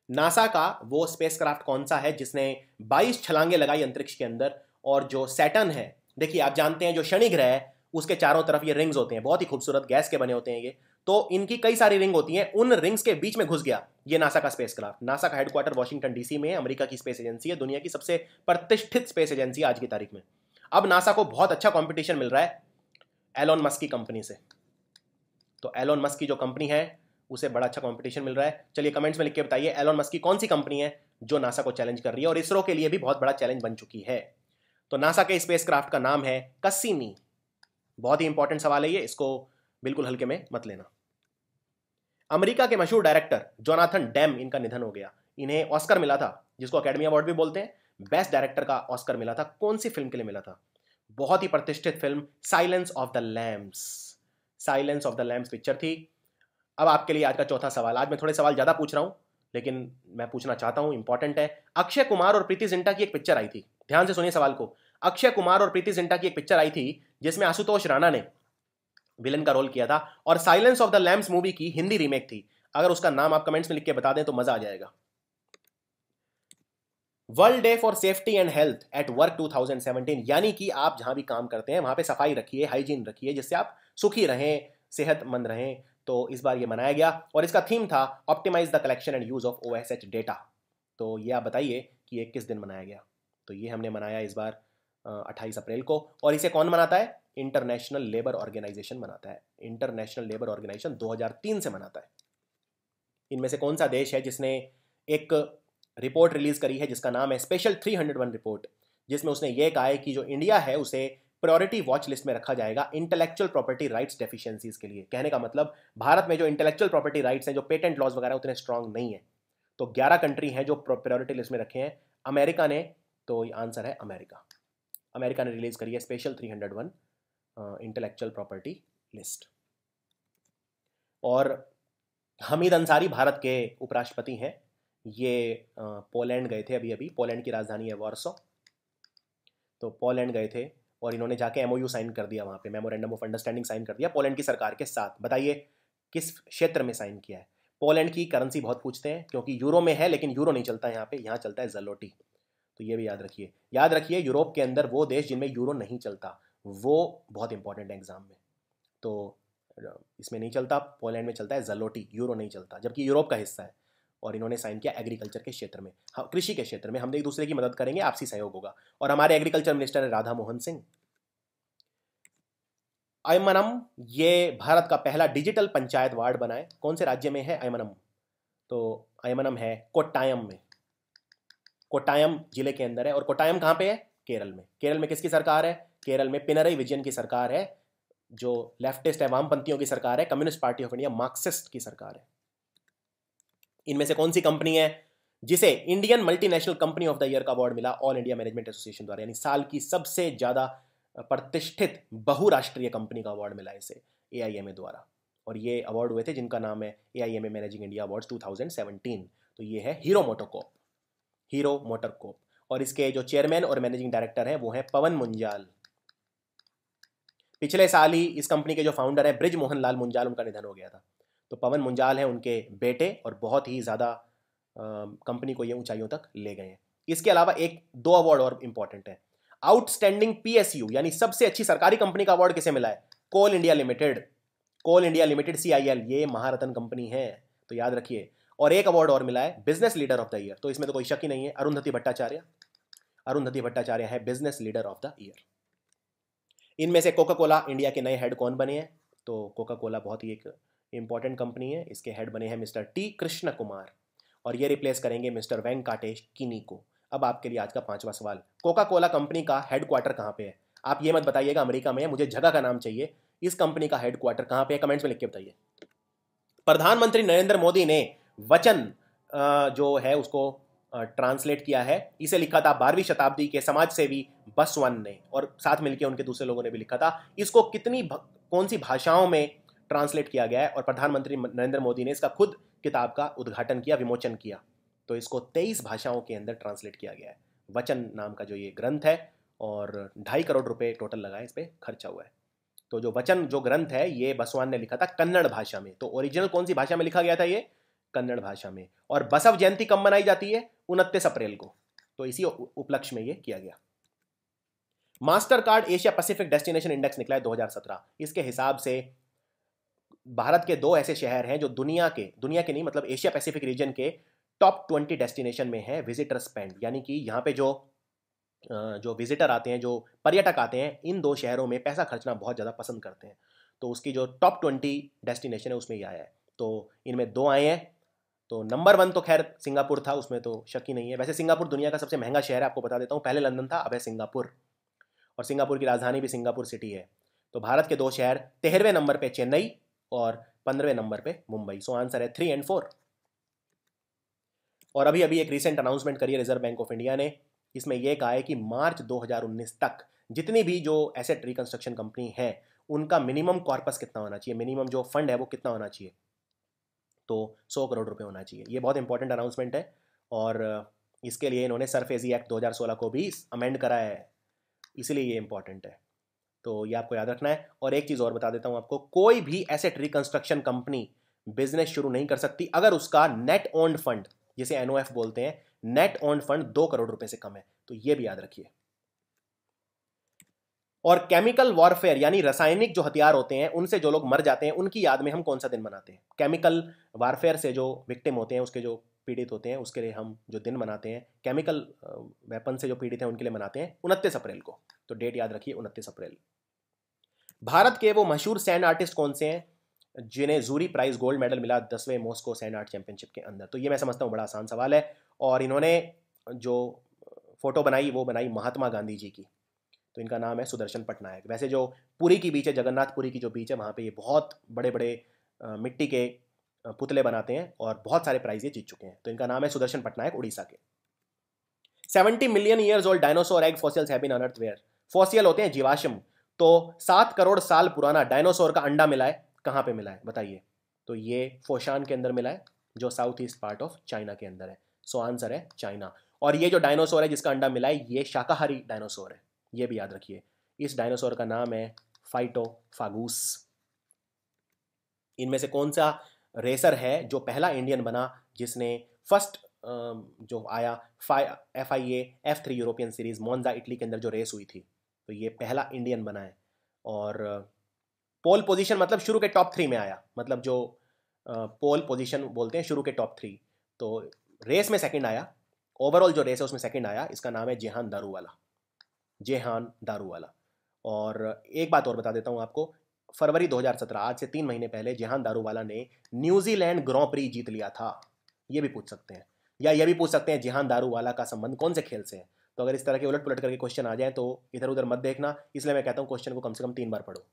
नासा का वो स्पेसक्राफ्ट कौन सा है जिसने 22 छलांगे लगाई अंतरिक्ष के अंदर और जो सैटन है? देखिए, आप जानते हैं जो शनि ग्रह है उसके चारों तरफ़ ये रिंग्स होते हैं। बहुत ही खूबसूरत गैस के बने होते हैं ये। तो इनकी कई सारी रिंग होती हैं। उन रिंग्स के बीच में घुस गया ये नासा का स्पेस क्राफ्ट नासा का हेडक्वार्टर वाशिंगटन डीसी में अमेरिका की स्पेस एजेंसी है। दुनिया की सबसे प्रतिष्ठित स्पेस एजेंसी आज की तारीख में। अब नासा को बहुत अच्छा कॉम्पिटिशन मिल रहा है एलोन मस्क की कंपनी से। तो एलोन मस्क की जो कंपनी है, उसे बड़ा अच्छा कंपटीशन मिल रहा है। चलिए कमेंट्स में लिख के बताइए एलोन मस्क की कौन सी कंपनी है जो नासा को चैलेंज कर रही है और इसरो के लिए भी बहुत बड़ा चैलेंज बन चुकी है। तो नासा के स्पेस क्राफ्ट का नाम है कसीनी बहुत ही इंपॉर्टेंट सवाल है ये, इसको बिल्कुल हल्के में मत लेना। अमेरिका के मशहूर डायरेक्टर जोनाथन डैम इनका निधन हो गया। इन्हें ऑस्कर मिला था, जिसको अकेडमी अवार्ड भी बोलते हैं। बेस्ट डायरेक्टर का ऑस्कर मिला था। कौन सी फ़िल्म के लिए मिला था? बहुत ही प्रतिष्ठित film silence of the lambs silence of the lambs picture थी। अब आपके लिए आज का चौथा सवाल। आज मैं थोड़े सवाल ज़्यादा पूछ रहा हूँ, लेकिन मैं पूछना चाहता हूँ इंपॉर्टेंट है। अक्षय कुमार और प्रीति जिंटा की एक पिक्चर आई थी। ध्यान से सुनिए सवाल को। अक्षय कुमार और प्रीति जिंटा की एक पिक्चर आई थी जिसमें आशुतोष राणा ने विलन का रोल किया था। और silence of the lambs movie की हिंदी रीमेक थी। अगर उसका नाम आप कमेंट्स में लिख के बता दें तो मज़ा आ जाएगा। World day for safety and health at work 2017 यानी कि आप जहाँ भी काम करते हैं, वहाँ पे सफ़ाई रखिए हाइजीन रखिए, जिससे आप सुखी रहें, सेहतमंद रहें तो इस बार ये मनाया गया। और इसका थीम था optimise the collection and use of OSH data तो ये आप बताइए कि ये किस दिन मनाया गया? तो ये हमने मनाया इस बार। अट्ठाईस अप्रैल को, और इसे कौन मनाता है? इंटरनेशनल लेबर ऑर्गेनाइजेशन मनाता है। इंटरनेशनल लेबर ऑर्गेनाइजेशन 2003 से मनाता है। इनमें से कौन सा देश है जिसने एक रिपोर्ट रिलीज़ करी है, जिसका नाम है स्पेशल 301 रिपोर्ट जिसमें उसने ये कहा है कि जो इंडिया है, उसे प्रायोरिटी वॉच लिस्ट में रखा जाएगा इंटेलेक्चुअल प्रॉपर्टी राइट्स डेफिशिएंसीज के लिए। कहने का मतलब भारत में जो इंटेलेक्चुअल प्रॉपर्टी राइट्स हैं, जो पेटेंट लॉज वगैरह उतने स्ट्रांग नहीं है। तो 11 कंट्री हैं जो प्रायोरिटी लिस्ट में रखे हैं। अमेरिका ने तो आंसर है अमेरिका अमेरिका ने रिलीज़ करी है स्पेशल 301 इंटेलेक्चुअल प्रॉपर्टी लिस्ट और हमीद अंसारी भारत के उपराष्ट्रपति हैं। ये पोलैंड गए थे अभी अभी पोलैंड की राजधानी है वार्सो। तो पोलैंड गए थे और इन्होंने जाके एमओयू साइन कर दिया वहाँ पे मेमोरेंडम ऑफ़ अंडरस्टैंडिंग साइन कर दिया पोलैंड की सरकार के साथ। बताइए, किस क्षेत्र में साइन किया है? पोलैंड की करेंसी बहुत पूछते हैं, क्योंकि यूरो में है, लेकिन यूरो नहीं चलता है यहाँ पे, यहाँ चलता है जलोटी। तो ये भी याद रखिए। याद रखिए, यूरोप के अंदर वो देश जिनमें यूरो नहीं चलता, वो बहुत इंपॉर्टेंट है एग्ज़ाम में। तो इसमें नहीं चलता पोलैंड में चलता है जलोटी यूरो नहीं चलता, जबकि यूरोप का हिस्सा है, और इन्होंने साइन किया एग्रीकल्चर के क्षेत्र में। हाँ कृषि के क्षेत्र में, हम एक दूसरे की मदद करेंगे, आपसी सहयोग होगा। और हमारे एग्रीकल्चर मिनिस्टर है राधा मोहन सिंह। अयमनम ये भारत का पहला डिजिटल पंचायत वार्ड बनाए। कौन से राज्य में है अयमनम तो अयमनम है कोट्टायम में। कोट्टायम ज़िले के अंदर है। और कोटायम कहाँ पे है? केरल में। केरल में किसकी सरकार है? केरल में पिनरई विजयन की सरकार है, जो लेफ्टिस्ट है, वामपंथियों की सरकार है, communist party of India Marxist की सरकार है। इनमें से कौन सी कंपनी है? जिसे Indian multinational company of the year का अवार्ड मिला ऑल इंडिया मैनेजमेंट एसोसिएशन द्वारा, यानी साल की सबसे ज़्यादा प्रतिष्ठित बहुराष्ट्रीय कंपनी का अवार्ड मिला इसे एआईएमए द्वारा। और ये अवार्ड हुए थे, जिनका नाम है A I M A managing India award 2017 तो ये है हीरो मोटोकॉप हीरो मोटरकॉप और इसके जो चेयरमैन और मैनेजिंग डायरेक्टर हैं, वो हैं पवन मुंजाल। पिछले साल ही इस कंपनी के जो फाउंडर हैं ब्रिज मोहन लाल मुंजाल, उनका निधन हो गया था। तो पवन मुंजाल हैं उनके बेटे और बहुत ही ज़्यादा कंपनी को ये ऊंचाइयों तक ले गए हैं। इसके अलावा एक, दो अवार्ड और इंपॉर्टेंट है। आउटस्टैंडिंग पीएसयू यानी सबसे अच्छी सरकारी कंपनी का अवार्ड किसे मिला है? Coal India limited. Coal India limited CIL ये महारत्न कंपनी है। तो याद रखिए और एक अवार्ड और मिला है business leader of the year तो इसमें तो कोई शक ही नहीं है, अरुंधति भट्टाचार्य। अरुंधति भट्टाचार्य है business leader of the year इनमें से कोका कोला इंडिया के नए हेड कौन बने हैं? तो कोका कोला बहुत ही एक इंपॉर्टेंट कंपनी है। इसके हेड बने हैं मिस्टर टी कृष्ण कुमार और ये रिप्लेस करेंगे मिस्टर वेंकाटेश किनी को। अब आपके लिए आज का पांचवा सवाल। कोका कोला कंपनी का हेडक्वार्टर कहाँ पे है? आप ये मत बताइएगा अमेरिका में है, मुझे जगह का नाम चाहिए। इस कंपनी का हेडक्वार्टर कहाँ पे है? कमेंट्स में लिख के बताइए। प्रधानमंत्री नरेंद्र मोदी ने वचन जो है उसको ट्रांसलेट किया है। इसे लिखा था बारहवीं शताब्दी के समाज सेवी बसवन ने और साथ मिलकर उनके दूसरे लोगों ने भी लिखा था। इसको कितनी कौन सी भाषाओं में ट्रांसलेट किया गया है और प्रधानमंत्री नरेंद्र मोदी ने इसका खुद किताब का उद्घाटन किया, विमोचन किया। तो इसको तेईस भाषाओं के अंदर ट्रांसलेट किया गया है। वचन नाम का जो ये ग्रंथ है और ढाई करोड़ रुपए टोटल लगा है, इस पर खर्चा हुआ है। तो जो वचन, जो ग्रंथ है, ये बसवान ने लिखा था कन्नड़ भाषा में। तो ओरिजिनल कौन सी भाषा में लिखा गया था ये? कन्नड़ भाषा में। और बसव जयंती कब मनाई जाती है? उनतीस अप्रैल को। तो इसी उपलक्ष्य में ये किया गया। Mastercard Asia Pacific destination index निकला है 2017 इसके हिसाब से भारत के दो ऐसे शहर हैं जो दुनिया के दुनिया के नहीं मतलब एशिया पैसिफिक रीजन के टॉप ट्वेंटी डेस्टिनेशन में है विजिटर स्पेंड यानी कि यहाँ पे जो जो विजिटर आते हैं, जो पर्यटक आते हैं, इन दो शहरों में पैसा खर्चना बहुत ज़्यादा पसंद करते हैं। तो उसकी जो टॉप ट्वेंटी डेस्टिनेशन है, उसमें ही आया है। तो इनमें दो आए हैं तो नंबर वन तो खैर सिंगापुर था, उसमें तो शक ही नहीं है। वैसे सिंगापुर दुनिया का सबसे महँगा शहर है, आपको बता देता हूँ। पहले लंदन था, अब है सिंगापुर। और सिंगापुर की राजधानी भी सिंगापुर सिटी है। तो भारत के दो शहर, तेरहवें नंबर पे चेन्नई और पंद्रहवें नंबर पे मुंबई। सो आंसर है थ्री एंड फोर और अभी अभी एक रिसेंट अनाउंसमेंट करी है रिज़र्व बैंक ऑफ़ इंडिया ने। इसमें यह कहा है कि मार्च 2019 तक जितनी भी जो एसेट रिकंस्ट्रक्शन कंपनी है, उनका मिनिमम कॉर्पस कितना होना चाहिए? मिनिमम जो फंड है वो कितना होना चाहिए? तो सौ करोड़ रुपये होना चाहिए। ये बहुत इंपॉर्टेंट अनाउंसमेंट है और इसके लिए इन्होंने सरफेजी एक्ट 2016 को भी अमेंड कराया है। इसलिए ये इंपॉर्टेंट है। तो ये आपको याद रखना है। और एक चीज़ और बता देता हूँ आपको, कोई भी एसेट रिकंस्ट्रक्शन कंपनी बिज़नेस शुरू नहीं कर सकती अगर उसका नेट ओन्ड फंड जिसे एनओएफ बोलते हैं नेट ओन फंड दो करोड़ रुपए से कम है। तो ये भी याद रखिए। और केमिकल वॉरफेयर यानी रासायनिक जो हथियार होते हैं, उनसे जो लोग मर जाते हैं, उनकी याद में हम कौन सा दिन मनाते हैं? केमिकल वारफेयर से जो विक्टिम होते हैं, उसके जो पीड़ित होते हैं, उसके लिए हम जो दिन मनाते हैं केमिकल वेपन से जो पीड़ित हैं, उनके लिए मनाते हैं उनतीस अप्रैल को। तो डेट याद रखिए, उनतीस अप्रैल। भारत के वो मशहूर सैंड आर्टिस्ट कौन से हैं, जिन्हें जूरी प्राइज गोल्ड मेडल मिला दसवें मॉस्को सैंड आर्ट चैंपियनशिप के अंदर? तो ये मैं समझता हूँ, बड़ा आसान सवाल है। और इन्होंने जो फ़ोटो बनाई, वो बनाई महात्मा गांधी जी की। तो इनका नाम है सुदर्शन पटनायक। वैसे जो पुरी की बीच है, जगन्नाथपुरी की जो बीच है, वहाँ पे ये बहुत बड़े बड़े मिट्टी के पुतले बनाते हैं और बहुत सारे प्राइज ये जीत चुके हैं। तो इनका नाम है सुदर्शन पटनायक उड़ीसा के। Seventy million years old dinosaur egg fossils have been unearthed where fossil होते हैं जीवाश्म। तो सात करोड़ साल पुराना डायनासोर का अंडा मिला है। कहाँ पे मिला है? बताइए। तो ये फोशान के अंदर मिला है, जो south east part of China के अंदर है। सो आंसर है चाइना और ये जो डायनासोर है, जिसका अंडा मिला है, ये शाकाहारी डायनासोर है। ये भी याद रखिए। इस डायनासोर का नाम है फाइटोफागूस। इनमें से कौन सा रेसर है जो पहला इंडियन बना, जिसने फ़र्स्ट जो आया F I A F three European series Monza Italy के अंदर जो रेस हुई थी। तो ये पहला इंडियन बना है। और पोल पोजीशन मतलब शुरू के टॉप थ्री में आया। मतलब जो पोल पोजीशन बोलते हैं, शुरू के टॉप थ्री। तो रेस में सेकंड आया। ओवरऑल जो रेस है, उसमें सेकंड आया। इसका नाम है जेहान दारू वाला जेहान दारू वाला और एक बात और बता देता हूँ आपको, फरवरी 2017 आज से तीन महीने पहले जेहान दारू वाला ने न्यूजीलैंड ग्रॉ प्री जीत लिया था। ये भी पूछ सकते हैं। या ये भी पूछ सकते हैं, जेहान दारू वाला का संबंध कौन से खेल से है? तो अगर इस तरह के उलट पुलट करके क्वेश्चन आ जाए तो इधर उधर मत देखना, इसलिए मैं कहता हूँ क्वेश्चन को कम से कम तीन बार पढ़ो।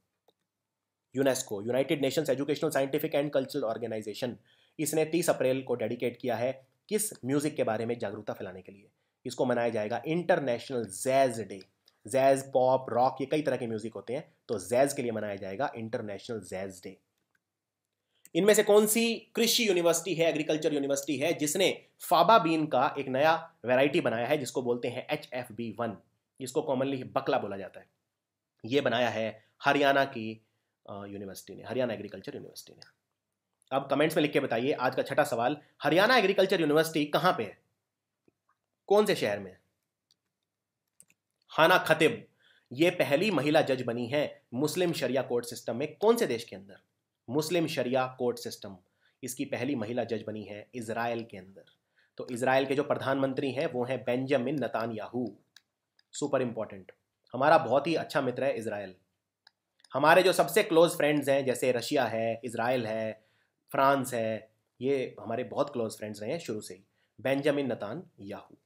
UNESCO, united nations educational, scientific and cultural organization, इसने 30 अप्रैल को डेडिकेट किया है किस म्यूज़िक के बारे में जागरूकता फैलाने के लिए? इसको मनाया जाएगा international jazz day. Jazz pop rock ये कई तरह के म्यूज़िक होते हैं तो जैज के लिए मनाया जाएगा इंटरनेशनल जैज डे इनमें से कौन सी कृषि यूनिवर्सिटी है एग्रीकल्चर यूनिवर्सिटी है, जिसने फाबा बीन का एक नया वेराइटी बनाया है, जिसको बोलते हैं एच एफ़ बी वन जिसको कॉमनली बकला बोला जाता है. ये बनाया है हरियाणा की यूनिवर्सिटी ने, हरियाणा एग्रीकल्चर यूनिवर्सिटी ने. अब कमेंट्स में लिख के बताइए, आज का छठा सवाल, हरियाणा एग्रीकल्चर यूनिवर्सिटी कहाँ पे है? कौन से शहर में हाना खतिब, ये पहली महिला जज बनी है मुस्लिम शरिया कोर्ट सिस्टम में कौन से देश के अंदर? मुस्लिम शरिया कोर्ट सिस्टम, इसकी पहली महिला जज बनी है इसराइल के अंदर। तो इसराइल के जो प्रधानमंत्री हैं, वो हैं Benjamin Netanyahu super important हमारा बहुत ही अच्छा मित्र है इसराइल हमारे जो सबसे क्लोज फ्रेंड्स हैं, जैसे रशिया है इसराइल है, फ्रांस है, ये हमारे बहुत क्लोज फ्रेंड्स रहे हैं शुरू से ही। बेंजामिन नतान याहू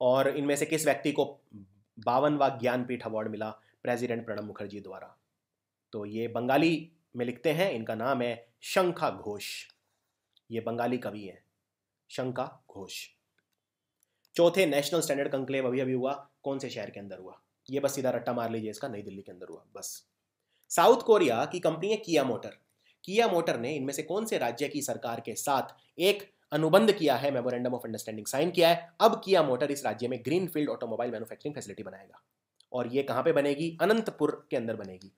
और इनमें से किस व्यक्ति को बावनवा ज्ञानपीठ अवार्ड मिला प्रेसिडेंट प्रणब मुखर्जी द्वारा? तो ये बंगाली में लिखते हैं, इनका नाम है शंखा घोष। ये बंगाली कवि है शंका घोष। चौथे नेशनल स्टैंडर्ड कंक्लेव अभी अभी हुआ, कौन से शहर के अंदर हुआ? ये बस सीधा रट्टा मार लीजिए इसका, नई दिल्ली के अंदर हुआ, बस। साउथ कोरिया की कंपनी है किया मोटर। किया मोटर ने इनमें से कौन से राज्य की सरकार के साथ एक अनुबंध किया है मेमोरेंडम ऑफ़ अंडरस्टैंडिंग साइन किया है, अब किया मोटर इस राज्य में green field automobile manufacturing facility बनाएगा। और ये कहाँ पे बनेगी? अनंतपुर के अंदर बनेगी।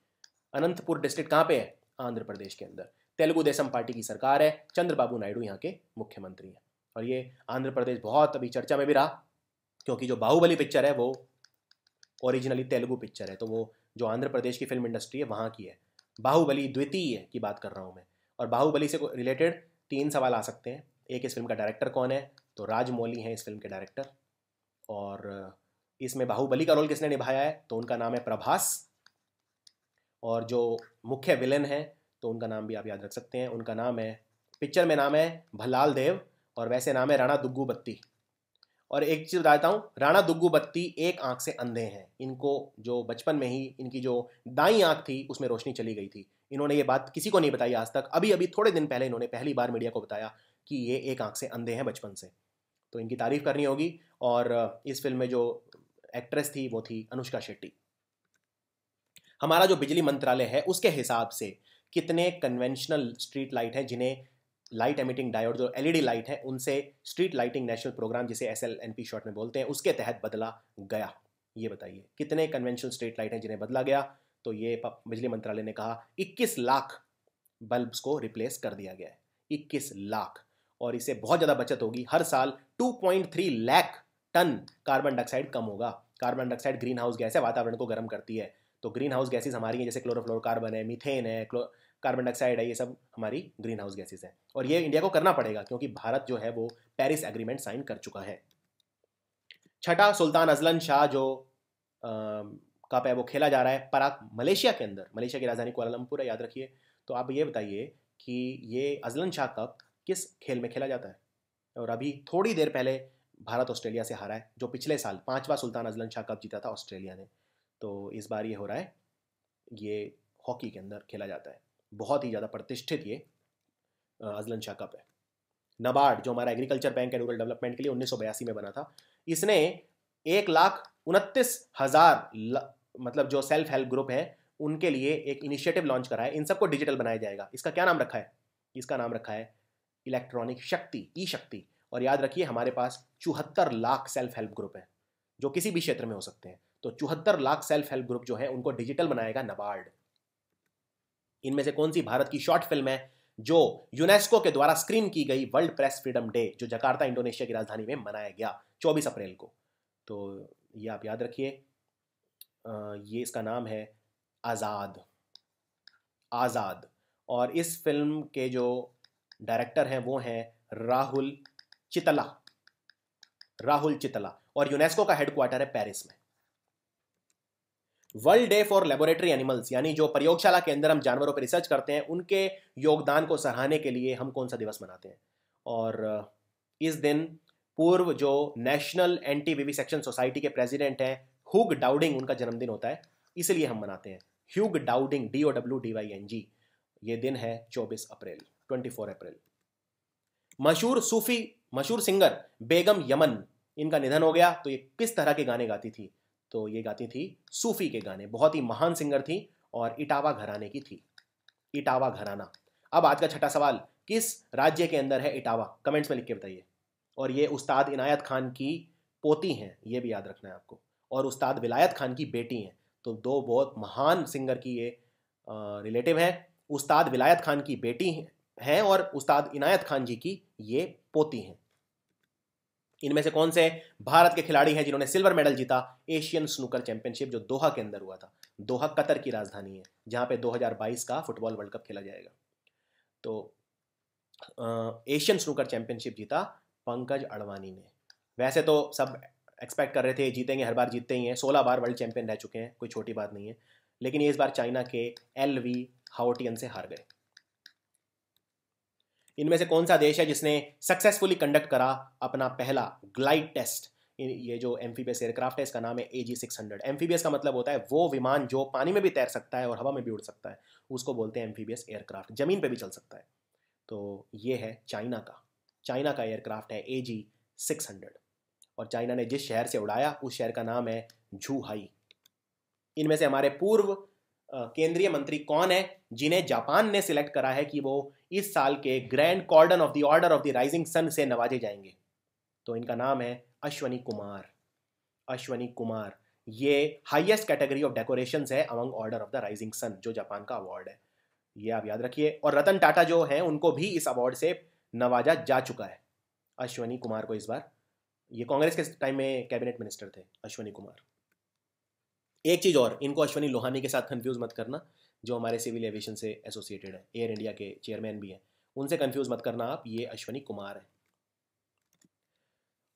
अनंतपुर डिस्ट्रिक्ट कहाँ पे है? आंध्र प्रदेश के अंदर। तेलुगु देशम पार्टी की सरकार है, चंद्रबाबू नायडू यहाँ के मुख्यमंत्री हैं। और ये आंध्र प्रदेश बहुत अभी चर्चा में भी रहा, क्योंकि जो बाहुबली पिक्चर है वो ओरिजिनली तेलुगु पिक्चर है तो वो जो आंध्र प्रदेश की फ़िल्म इंडस्ट्री है, वहाँ की है। बाहुबली द्वितीय की बात कर रहा हूँ मैं। और बाहुबली से रिलेटेड तीन सवाल आ सकते हैं। एक इस फ़िल्म का डायरेक्टर कौन है? तो राजमौली हैं इस फ़िल्म के डायरेक्टर। और इसमें बाहुबली का रोल किसने निभाया है? तो उनका नाम है प्रभास। और जो मुख्य विलेन है तो उनका नाम भी आप याद रख सकते हैं। उनका नाम है, पिक्चर में नाम है भलाल देव और वैसे नाम है राणा दुग्गू बत्ती और एक चीज़ बताता हूँ, राणा दुग्गू बत्ती एक आँख से अंधे हैं। इनको जो बचपन में ही इनकी जो दाई आँख थी, उसमें रोशनी चली गई थी। इन्होंने ये बात किसी को नहीं बताई आज तक। अभी अभी थोड़े दिन पहले इन्होंने पहली बार मीडिया को बताया कि ये एक आँख से अंधे हैं बचपन से। तो इनकी तारीफ़ करनी होगी और इस फ़िल्म में जो एक्ट्रेस थी, वो थी अनुष्का शेट्टी। हमारा जो बिजली मंत्रालय है, उसके हिसाब से कितने कन्वेंशनल स्ट्रीट लाइट हैं, जिन्हें लाइट एमिटिंग डायोड जो एलईडी लाइट है, उनसे स्ट्रीट लाइटिंग नेशनल प्रोग्राम जिसे S L N P short में बोलते हैं, उसके तहत बदला गया। ये बताइए, कितने कन्वेंशनल स्ट्रीट लाइट हैं, जिन्हें बदला गया? तो ये बिजली मंत्रालय ने कहा 21 लाख बल्ब्स को रिप्लेस कर दिया गया है। 21 लाख। और इससे बहुत ज़्यादा बचत होगी। हर साल 2.3 लाख टन कार्बन डाइऑक्साइड कम होगा। Carbon dioxide green house gas है वातावरण को गर्म करती है। तो ग्रीन हाउस गैसेज हमारी हैं, जैसे क्लोरोफ्लोरोकार्बन है मीथेन है कार्बन डाइऑक्साइड है, ये सब हमारी ग्रीन हाउस गैसेज है। और ये इंडिया को करना पड़ेगा, क्योंकि भारत जो है वो पेरिस एग्रीमेंट साइन कर चुका है। छठा सुल्तान अजलन शाह जो कप है, वो खेला जा रहा है पराक मलेशिया के अंदर। मलेशिया की राजधानी कोलालमपुर है, याद रखिए। तो आप ये बताइए कि ये अजलन शाह कप किस खेल में खेला जाता है। और अभी थोड़ी देर पहले भारत ऑस्ट्रेलिया से हारा है, जो पिछले साल पांचवा सुल्तान अजलन शाह कप जीता था ऑस्ट्रेलिया ने। तो इस बार ये हो रहा है, ये हॉकी के अंदर खेला जाता है। बहुत ही ज़्यादा प्रतिष्ठित ये अजलन शाह कप है। नबार्ड, जो हमारा एग्रीकल्चर बैंक है रूरल डेवलपमेंट के लिए उन्नीस सौ बयासी में बना था, इसने एक लाख उनतीस हज़ार मतलब जो सेल्फ हेल्प ग्रुप है, उनके लिए एक इनिशिएटिव लॉन्च करा है। इन सबको डिजिटल बनाया जाएगा। इसका क्या नाम रखा है? इसका नाम रखा है इलेक्ट्रॉनिक शक्ति ई शक्ति और याद रखिए, हमारे पास चौहत्तर लाख सेल्फ हेल्प ग्रुप हैं, जो किसी भी क्षेत्र में हो सकते हैं। तो चौहत्तर लाख सेल्फ हेल्प ग्रुप जो है, उनको डिजिटल बनाएगा नबार्ड इनमें से कौन सी भारत की शॉर्ट फ़िल्म है, जो यूनेस्को के द्वारा स्क्रीन की गई वर्ल्ड प्रेस फ्रीडम डे जो जकार्ता, इंडोनेशिया की राजधानी में मनाया गया 24 अप्रैल को। तो ये आप याद रखिए ये इसका नाम है आज़ाद। आज़ाद। और इस फ़िल्म के जो डायरेक्टर हैं, वो हैं राहुल चितला। राहुल चितला। और यूनेस्को का हेडक्वार्टर है पेरिस में। World day for laboratory animals यानी जो प्रयोगशाला के अंदर हम जानवरों पर रिसर्च करते हैं, उनके योगदान को सराहने के लिए हम कौन सा दिवस मनाते हैं? और इस दिन पूर्व जो नेशनल एंटी विविसेक्शन सोसाइटी के प्रेसिडेंट हैं हुग डाउडिंग उनका जन्मदिन होता है, इसलिए हम मनाते हैं। Hugh Dowding D O W D Y N G ये दिन है 24 अप्रैल। 24 अप्रैल। मशहूर सूफी, मशहूर सिंगर बेगम यमन, इनका निधन हो गया। तो ये किस तरह के गाने गाती थी? तो ये गाती थी सूफी के गाने। बहुत ही महान सिंगर थी और इटावा घराने की थी। इटावा घराना। अब आज का छठा सवाल, किस राज्य के अंदर है इटावा? कमेंट्स में लिख के बताइए। और ये उस्ताद इनायत खान की पोती हैं, ये भी याद रखना है आपको। और उस्ताद विलायत खान की बेटी हैं। तो दो बहुत महान सिंगर की ये रिलेटिव हैं। उस्ताद विलायत खान की बेटी हैं। और उस्ताद इनायत खान जी की ये पोती हैं। इनमें से कौन से भारत के खिलाड़ी हैं जिन्होंने सिल्वर मेडल जीता, एशियन स्नूकर चैंपियनशिप जो दोहा के अंदर हुआ था। दोहा कतर की राजधानी है, जहाँ पे 2022 का फुटबॉल वर्ल्ड कप खेला जाएगा। तो एशियन स्नूकर चैंपियनशिप जीता पंकज अडवाणी ने। वैसे तो सब एक्सपेक्ट कर रहे थे, जीतेंगे, हर बार जीतते ही हैं। सोलह बार वर्ल्ड चैंपियन रह चुके हैं, कोई छोटी बात नहीं है। लेकिन ये इस बार चाइना के एल वी हाउटियन से हार गए। इनमें से कौन सा देश है जिसने सक्सेसफुली कंडक्ट करा अपना पहला ग्लाइड टेस्ट ये जो एम्फीबियस एयरक्राफ्ट है, इसका नाम है A G six hundred amphibious का मतलब होता है वो विमान जो पानी में भी तैर सकता है और हवा में भी उड़ सकता है। उसको बोलते हैं एम्फीबियस एयरक्राफ्ट ज़मीन पर भी चल सकता है। तो ये है चाइना का। चाइना का एयरक्राफ्ट है ए जी सिक्स हंड्रेड और चाइना ने जिस शहर से उड़ाया, उस शहर का नाम है झूहाई। इनमें से हमारे पूर्व केंद्रीय मंत्री कौन है, जिन्हें जापान ने सिलेक्ट करा है कि वो इस साल के grand cordon of the order of the rising sun से नवाजे जाएँगे। तो इनका नाम है अश्वनी कुमार। अश्वनी कुमार, ये हाईएस्ट कैटेगरी ऑफ़ डेकोरेशन है among order of the rising sun जो जापान का अवार्ड है। ये आप याद रखिए, और रतन टाटा जो हैं, उनको भी इस अवार्ड से नवाजा जा चुका है। अश्वनी कुमार को इस बार, ये कांग्रेस के टाइम में कैबिनेट मिनिस्टर थे, अश्वनी कुमार। एक चीज़ और, इनको अश्वनी लोहानी के साथ कंफ्यूज मत करना। जो हमारे सिविल एविएशन से एसोसिएटेड है, एयर इंडिया के चेयरमैन भी हैं, उनसे कंफ्यूज मत करना आप, ये अश्वनी कुमार है।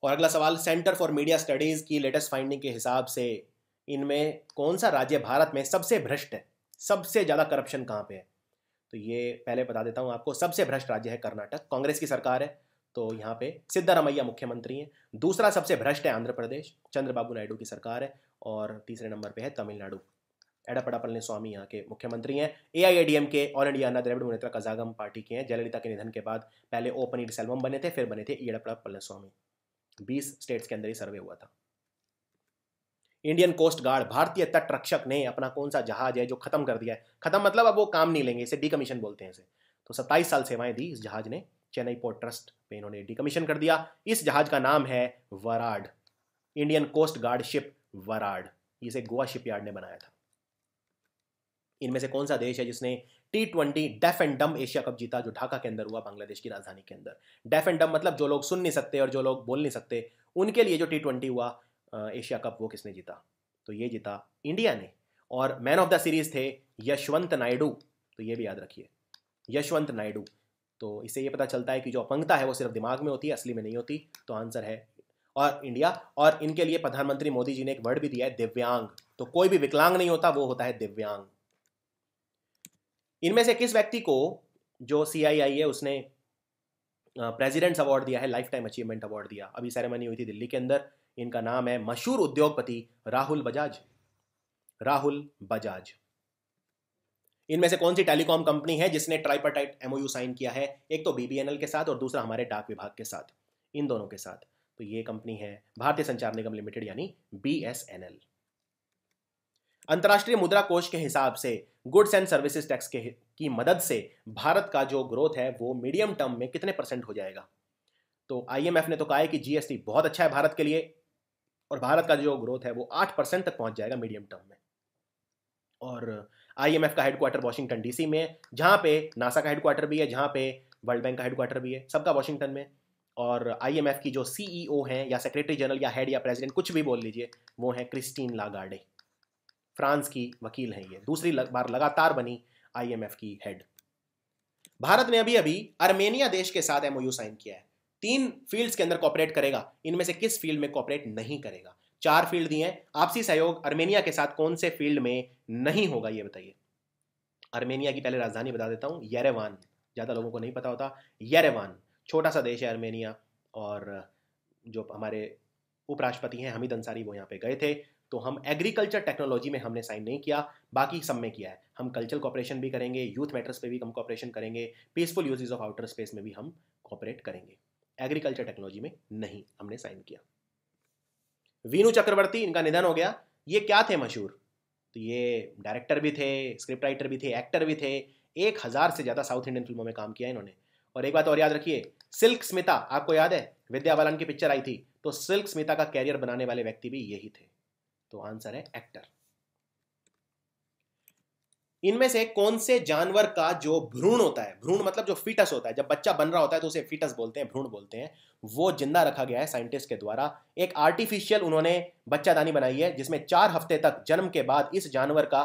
और अगला सवाल सेंटर फॉर मीडिया स्टडीज़ की लेटेस्ट फाइंडिंग के हिसाब से, इनमें कौन सा राज्य भारत में सबसे भ्रष्ट है? सबसे ज़्यादा करप्शन कहाँ पे है? तो ये पहले बता देता हूँ आपको, सबसे भ्रष्ट राज्य है कर्नाटक, कांग्रेस की सरकार है तो यहाँ पे सिद्धारमैया मुख्यमंत्री हैं। दूसरा सबसे भ्रष्ट है आंध्र प्रदेश, चंद्रबाबू नायडू की सरकार है, और तीसरे नंबर पे है तमिलनाडु। एडापड़ा पलनी स्वामी यहाँ के मुख्यमंत्री हैं। A I A D M K all India Anna Dravida Munnetra Kazhagam party के हैं। जयललिता के निधन के बाद पहले ओ पनीर बने थे, फिर बने थे पलनी स्वामी बीस स्टेट्स के अंदर ही सर्वे हुआ था। इंडियन कोस्ट गार्ड भारतीय तट रक्षक ने अपना कौन सा जहाज़ है जो खत्म कर दिया है? खत्म मतलब अब वो काम नहीं लेंगे, इसे डीकमीशन बोलते हैं इसे। तो सत्ताईस साल सेवाएँ दी इस जहाज़ ने। चेन्नई पोर्ट ट्रस्ट पे इन्होंने डीकमीशन कर दिया। इस जहाज़ का नाम है Varad. Indian coast guard ship Varad इसे गोवा शिपयार्ड ने बनाया था। इनमें से कौन सा देश है जिसने T twenty deaf and dumb Asia cup जीता, जो ढाका के अंदर हुआ बांग्लादेश की राजधानी के अंदर? डेफ एंड डम मतलब जो लोग सुन नहीं सकते और जो लोग बोल नहीं सकते, उनके लिए जो टी ट्वेंटी हुआ एशिया कप वो किसने जीता? तो ये जीता इंडिया ने। और मैन ऑफ़ द सीरीज़ थे यशवंत नायडू। तो ये भी याद रखिए, यशवंत नायडू। तो इससे ये पता चलता है कि जो अपंगता है वो सिर्फ़ दिमाग में होती है, असली में नहीं होती तो आंसर है और इंडिया और इनके लिए प्रधानमंत्री मोदी जी ने एक वर्ड भी दिया है, दिव्यांग। तो कोई भी विकलांग नहीं होता, वो होता है दिव्यांग। इनमें से किस व्यक्ति को जो CII है, उसने प्रेसिडेंट्स अवार्ड दिया है लाइफ टाइम अचीवमेंट अवार्ड दिया अभी सेरेमनी हुई थी दिल्ली के अंदर। इनका नाम है मशहूर उद्योगपति राहुल बजाज। राहुल बजाज। इनमें से कौन सी टेलीकॉम कंपनी है जिसने ट्राइपाटाइट एमओयू साइन किया है? एक तो बीबीएनएल के साथ और दूसरा हमारे डाक विभाग के साथ। इन दोनों के साथ। तो ये कंपनी है भारतीय संचार निगम लिमिटेड, यानी बीएसएनएल अंतर्राष्ट्रीय मुद्रा कोष के हिसाब से गुड्स एंड सर्विसेज़ टैक्स के की मदद से भारत का जो ग्रोथ है, वो मीडियम टर्म में कितने परसेंट हो जाएगा? तो आईएमएफ ने तो कहा है कि जीएसटी बहुत अच्छा है भारत के लिए, और भारत का जो ग्रोथ है, वो आठ परसेंट तक पहुँच जाएगा मीडियम टर्म में। और आईएमएफ का हेडक्वार्टर वॉशिंगटन डीसी में है, जहाँ पे नासा का हेडक्वार्टर भी है, जहाँ पे वर्ल्ड बैंक का हेडक्वार्टर भी है, सबका वॉशिंगटन में और आईएमएफ की जो सीईओ हैं, या सेक्रेटरी जनरल या हेड या प्रेसिडेंट कुछ भी बोल लीजिए, वो है क्रिस्टीन लागार्डे फ्रांस की वकील हैं ये। दूसरी लग, बार लगातार बनी आईएमएफ की हेड भारत ने अभी अभी अर्मेनिया देश के साथ एमओयू साइन किया है। तीन फील्ड्स के अंदर कॉपरेट करेगा। इनमें से किस फ़ील्ड में कॉपरेट नहीं करेगा? चार फ़ील्ड दिए आपसी सहयोग अर्मेनिया के साथ कौन से फ़ील्ड में नहीं होगा ये बताइए। अर्मेनिया की पहले राजधानी बता देता हूँ येरेवान। ज़्यादा लोगों को नहीं पता होता। येरेवान छोटा सा देश है अर्मेनिया और जो हमारे उपराष्ट्रपति हैं हमीद अंसारी वो यहाँ पे गए थे। तो हम एग्रीकल्चर टेक्नोलॉजी में हमने साइन नहीं किया, बाकी सब में किया है। हम कल्चरल कॉपरेशन भी करेंगे यूथ मैटर्स पे भी हम कॉपरेशन करेंगे peaceful uses of outer space में भी हम कॉपरेट करेंगे। एग्रीकल्चर टेक्नोलॉजी में नहीं, हमने साइन किया। वीनू चक्रवर्ती, इनका निधन हो गया। ये क्या थे मशहूर? तो ये डायरेक्टर भी थे स्क्रिप्ट राइटर भी थे एक्टर भी थे। एक हज़ार से ज़्यादा साउथ इंडियन फ़िल्मों में काम किया इन्होंने। और एक बात और याद रखिए सिल्क स्मिता आपको याद है? विद्या बालन की पिक्चर आई थी। तो सिल्क स्मिता का कैरियर बनाने वाले व्यक्ति भी यही थे। तो आंसर है एक्टर। इनमें से कौन से जानवर का जो भ्रूण होता है, भ्रूण मतलब जो फीटस होता है, जब बच्चा बन रहा होता है तो उसे फीटस बोलते हैं, भ्रूण बोलते हैं, वो ज़िंदा रखा गया है साइंटिस्ट के द्वारा। एक आर्टिफिशियल उन्होंने बच्चादानी बनाई है, जिसमें चार हफ़्ते तक जन्म के बाद इस जानवर का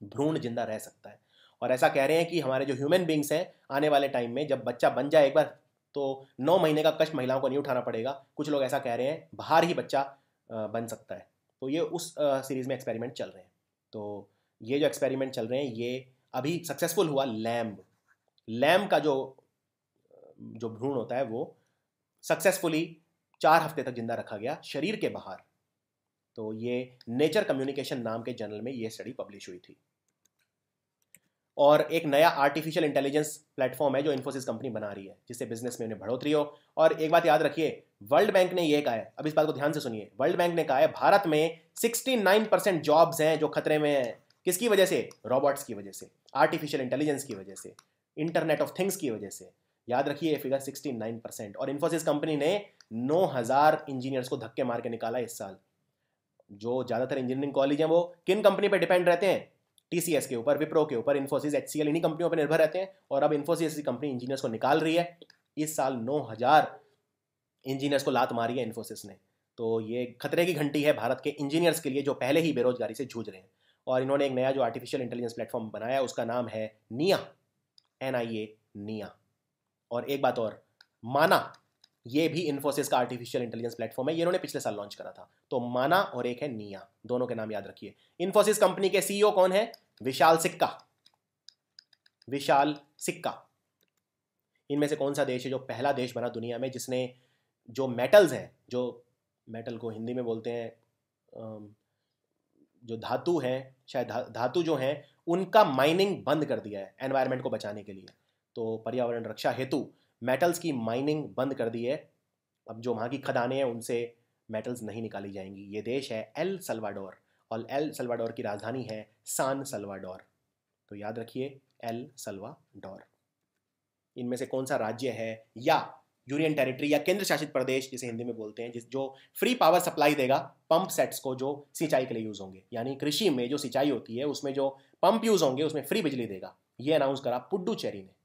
भ्रूण ज़िंदा रह सकता है। और ऐसा कह रहे हैं कि हमारे जो ह्यूमन बींग्स हैं, आने वाले टाइम में जब बच्चा बन जाए एक बार तो नौ महीने का कष्ट महिलाओं को नहीं उठाना पड़ेगा। कुछ लोग ऐसा कह रहे हैं, बाहर ही बच्चा बन सकता है। तो ये उस सीरीज़ में एक्सपेरिमेंट चल रहे हैं। तो ये जो एक्सपेरिमेंट चल रहे हैं, ये अभी सक्सेसफुल हुआ लैम्ब लैम्ब का जो जो भ्रूण होता है, वो सक्सेसफुली चार हफ़्ते तक ज़िंदा रखा गया शरीर के बाहर। तो ये नेचर कम्युनिकेशन नाम के जर्नल में ये स्टडी पब्लिश हुई थी। और एक नया आर्टिफिशियल इंटेलिजेंस प्लेटफॉर्म है जो इन्फोसिस कंपनी बना रही है, जिससे बिज़नेस में उन्हें बढ़ोतरी हो। और एक बात याद रखिए वर्ल्ड बैंक ने यह कहा है। अब इस बात को ध्यान से सुनिए। वर्ल्ड बैंक ने कहा है, भारत में 69 परसेंट जॉब्स हैं जो खतरे में हैं। किसकी वजह से? रॉबोट्स की वजह से आर्टिफिशियल इंटेलिजेंस की वजह से इंटरनेट ऑफ़ थिंग्स की वजह से। याद रखिए फिगर 69 परसेंट और इन्फोसिस कंपनी ने 9000 इंजीनियर्स को धक्के मार के निकाला इस साल। जो ज़्यादातर इंजीनियरिंग कॉलेज हैं वो, किन कंपनी पर डिपेंड रहते हैं? टीसीएस के ऊपर, विप्रो के ऊपर इन्फोसिस एच सी इन्हीं कंपनियों पर निर्भर रहते हैं। और अब इन्फोसिस कंपनी इंजीनियर्स को निकाल रही है। इस साल नौ हज़ार इंजीनियर्स को लात मारी है इन्फोसिस ने। तो ये खतरे की घंटी है भारत के इंजीनियर्स के लिए जो पहले ही बेरोजगारी से जूझ रहे हैं। और इन्होंने एक नया जो आर्टिफिशियल इंटेलिजेंस प्लेटफॉर्म बनाया, उसका नाम है निया एन आई ए निया और एक बात और, माना ये भी इन्फोसिस का आर्टिफिशियल इंटेलिजेंस प्लेटफॉर्म है ये इन्होंने पिछले साल लॉन्च करा था। तो माना और एक है निया दोनों के नाम याद रखिए। इन्फोसिस कंपनी के सीईओ कौन है? विशाल सिक्का। विशाल सिक्का। इनमें से कौन सा देश है जो पहला देश बना दुनिया में जिसने जो मेटल्स हैं जो मेटल को हिंदी में बोलते हैं जो धातु हैं शायद धा, धातु जो हैं उनका माइनिंग बंद कर दिया है एनवायरनमेंट को बचाने के लिए। तो पर्यावरण रक्षा हेतु मेटल्स की माइनिंग बंद कर दी है। अब जो वहाँ की खदानें हैं, उनसे मेटल्स नहीं निकाली जाएँगी। ये देश है एल सल्वाडोर और एल सल्वाडोर की राजधानी है सान सल्वाडोर तो याद रखिए एल सल्वाडोर इनमें से कौन सा राज्य है? या यूनियन टेरिटरी या केंद्र शासित प्रदेश, जिसे हिंदी में बोलते हैं, जिस, जो फ्री पावर सप्लाई देगा पंप सेट्स को, जो सिंचाई के लिए यूज़ होंगे। यानी कृषि में जो सिंचाई होती है, उसमें जो पंप यूज़ होंगे, उसमें फ्री बिजली देगा। ये अनाउंस करा पुडुचेरी ने।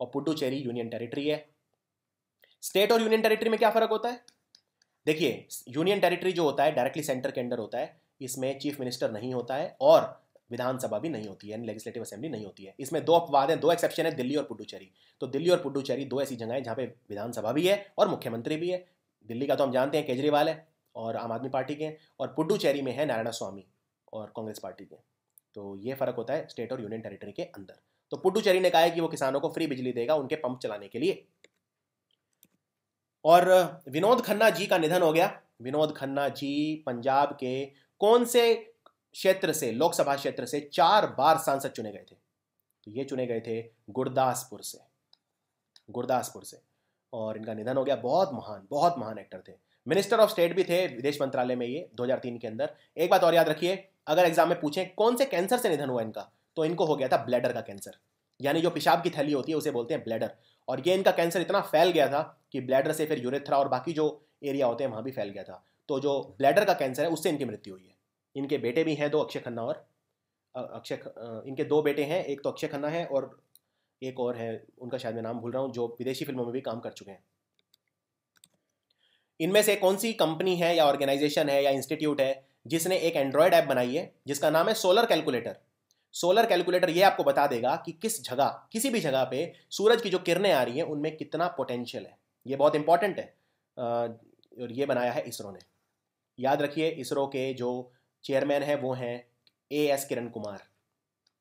और पुडुचेरी यूनियन टेरिटरी है। स्टेट और यूनियन टेरिटरी में क्या फ़र्क होता है? देखिए यूनियन टेरिटरी जो होता है डायरेक्टली सेंटर के अंडर होता है, इसमें चीफ मिनिस्टर नहीं होता है और विधानसभा भी नहीं होती है लेजिस्लेटिव असेंबली नहीं होती है। इसमें दो अपवाद हैं, दो एक्सेप्शन है, दिल्ली और पुडुचेरी। तो दिल्ली और पुडुचेरी दो ऐसी जगह है जहाँ पे विधानसभा भी है और मुख्यमंत्री भी है। दिल्ली का तो हम जानते हैं, केजरीवाल है और आम आदमी पार्टी के हैं और पुडुचेरी में है नारायण स्वामी और कांग्रेस पार्टी के तो ये फ़र्क होता है स्टेट और यूनियन टेरिटरी के अंदर। तो पुडुचेरी ने कहा है कि वो किसानों को फ्री बिजली देगा उनके पंप चलाने के लिए। और विनोद खन्ना जी का निधन हो गया। विनोद खन्ना जी पंजाब के कौन से क्षेत्र से, लोकसभा क्षेत्र से चार बार सांसद चुने गए थे? तो ये चुने गए थे गुरदासपुर से। गुरदासपुर से। और इनका निधन हो गया। बहुत महान बहुत महान एक्टर थे। मिनिस्टर ऑफ़ स्टेट भी थे, विदेश मंत्रालय में ये 2003 के अंदर। एक बात और याद रखिए, अगर एग्ज़ाम में पूछें, कौन से कैंसर से निधन हुआ इनका? तो इनको हो गया था ब्लैडर का कैंसर यानी जो पेशाब की थैली होती है, उसे बोलते हैं ब्लैडर और ये इनका कैंसर इतना फैल गया था कि ब्लैडर से फिर यूरेथ्रा और बाकी जो एरिया होते हैं, वहाँ भी फैल गया था. तो जो ब्लैडर का कैंसर है, उससे इनकी मृत्यु हुई है. इनके बेटे भी हैं दो, अक्षय खन्ना और अक्षय इनके दो बेटे हैं, एक तो अक्षय खन्ना है और एक और है, उनका शायद मैं नाम भूल रहा हूँ, जो विदेशी फ़िल्मों में भी काम कर चुके हैं. इनमें से कौन सी कंपनी है या ऑर्गेनाइजेशन है या इंस्टीट्यूट है जिसने एक एंड्रॉयड ऐप बनाई है, जिसका नाम है सोलर कैलकुलेटर सोलर कैलकुलेटर ये आपको बता देगा कि किस जगह, किसी भी जगह पे सूरज की जो किरणें आ रही हैं, उनमें कितना पोटेंशियल है। ये बहुत इंपॉर्टेंट है। और ये बनाया है इसरो ने। याद रखिए, इसरो के जो चेयरमैन है, वो हैं A S Kiran Kumar.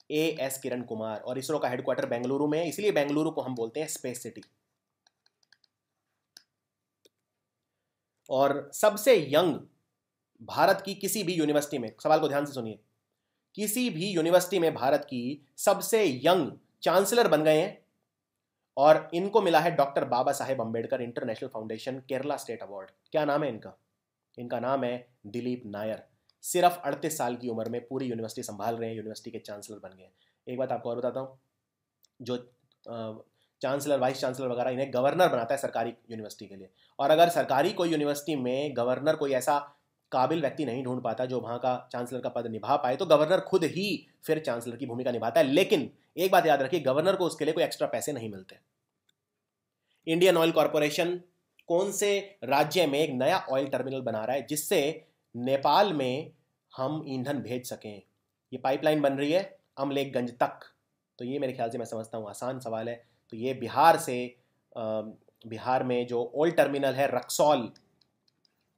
A S Kiran Kumar और इसरो का हेडक्वार्टर बेंगलुरु में है, इसलिए बेंगलुरु को हम बोलते हैं स्पेस सिटी और सबसे यंग भारत की किसी भी यूनिवर्सिटी में, सवाल को ध्यान से सुनिए। किसी भी यूनिवर्सिटी में भारत की सबसे यंग चांसलर बन गए हैं। और इनको मिला है doctor Baba Saheb Ambedkar international foundation Kerala state award क्या नाम है इनका? इनका नाम है दिलीप नायर। सिर्फ़ अड़तीस साल की उम्र में पूरी यूनिवर्सिटी संभाल रहे हैं यूनिवर्सिटी के चांसलर बन गए। एक बात आपको और बताता हूँ, जो चांसलर वाइस चांसलर वगैरह इन्हें गवर्नर बनाता है सरकारी यूनिवर्सिटी के लिए। और अगर सरकारी कोई यूनिवर्सिटी में गवर्नर कोई ऐसा काबिल व्यक्ति नहीं ढूंढ पाता जो वहाँ का चांसलर का पद निभा पाए तो गवर्नर खुद ही फिर चांसलर की भूमिका निभाता है। लेकिन एक बात याद रखिए, गवर्नर को उसके लिए कोई एक्स्ट्रा पैसे नहीं मिलते। इंडियन ऑयल कॉरपोरेशन कौन से राज्य में एक नया ऑयल टर्मिनल बना रहा है, जिससे नेपाल में हम ईंधन भेज सकें? ये पाइपलाइन बन रही है अमलेखगंज तक। तो ये मेरे ख्याल से मैं समझता हूँ, आसान सवाल है। तो ये बिहार से बिहार में जो ओल्ड टर्मिनल है रक्सौल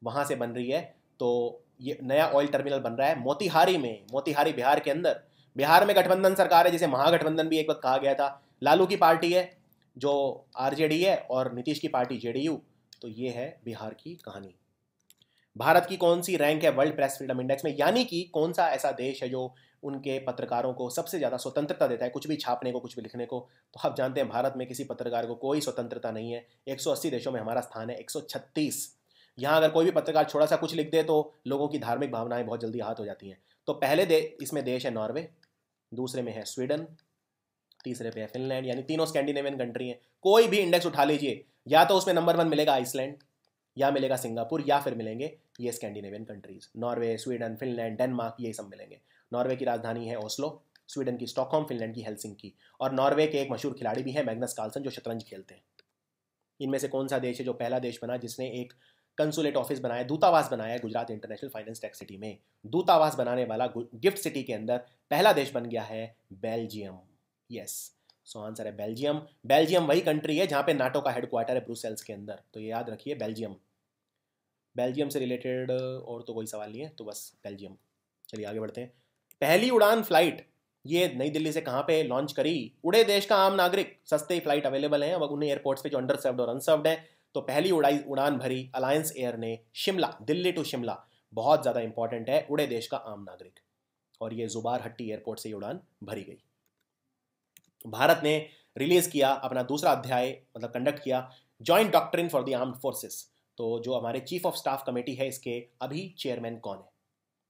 वहाँ से बन रही है। तो ये नया ऑयल टर्मिनल बन रहा है मोतिहारी में, मोतिहारी बिहार के अंदर। बिहार में गठबंधन सरकार है, जिसे महागठबंधन भी एक वक्त कहा गया था। लालू की पार्टी है, जो आरजेडी है, और नीतीश की पार्टी जेडीयू। तो ये है बिहार की कहानी। भारत की कौन सी रैंक है वर्ल्ड प्रेस फ्रीडम इंडेक्स में? यानी कि कौन सा ऐसा देश है जो उनके पत्रकारों को सबसे ज़्यादा स्वतंत्रता देता है? कुछ भी छापने को, कुछ भी लिखने को। तो आप जानते हैं, भारत में किसी पत्रकार को कोई स्वतंत्रता नहीं है। 180 देशों में हमारा स्थान है 136 यहाँ अगर कोई भी पत्रकार छोटा सा कुछ लिख दे तो लोगों की धार्मिक भावनाएँ बहुत जल्दी हाथ हो जाती हैं। तो पहले दे, इसमें देश है नॉर्वे, दूसरे में है स्वीडन, तीसरे पे है फिनलैंड, यानी तीनों स्कैंडिनेवियन कंट्री हैं। कोई भी इंडेक्स उठा लीजिए, या तो उसमें नंबर वन मिलेगा आइसलैंड, या मिलेगा सिंगापुर, या फिर मिलेंगे ये Scandinavian countries, Norway, Sweden, Finland, Denmark, ये सब मिलेंगे। नॉर्वे की राजधानी है ओस्लो, स्वीडन की स्टॉकहोम, फिनलैंड की हेल्सिंकी, और नॉर्वे के एक मशहूर खिलाड़ी भी है, मैग्नस कार्लसन, जो शतरंज खेलते हैं। इनमें से कौन सा देश है जो पहला देश बना जिसने एक कंसुलेट ऑफ़िस बनाया, दूतावास बनाया Gujarat international finance tech city में। दूतावास बनाने वाला गिफ्ट सिटी के अंदर पहला देश बन गया है बेल्जियम यस सो आंसर है बेल्जियम बेल्जियम वही कंट्री है जहाँ पे नाटो का हेडक्वार्टर है ब्रुसेल्स के अंदर। तो ये याद रखिए बेल्जियम बेल्जियम से रिलेटेड और तो कोई सवाल नहीं है तो बस बेल्जियम चलिए आगे बढ़ते हैं। पहली उड़ान फ़्लाइट ये नई दिल्ली से कहाँ पे लॉन्च करी? उड़े देश का आम नागरिक, सस्ते फ़्लाइट अवेलेबल हैं, अब उन्हें एयरपोर्ट्स पे जो अंडर सर्व्ड और अनसर्व्ड हैं तो पहली उड़ाई उड़ान भरी अलायंस एयर ने शिमला, दिल्ली टू शिमला, बहुत ज़्यादा इंपॉर्टेंट है उड़े देश का आम नागरिक। और ये जुबार हट्टी एयरपोर्ट से ये उड़ान भरी गई। भारत ने रिलीज़ किया अपना दूसरा अध्याय मतलब कंडक्ट किया joint doctrine for the armed forces तो जो हमारे चीफ ऑफ़ स्टाफ कमेटी है, इसके अभी चेयरमैन कौन है?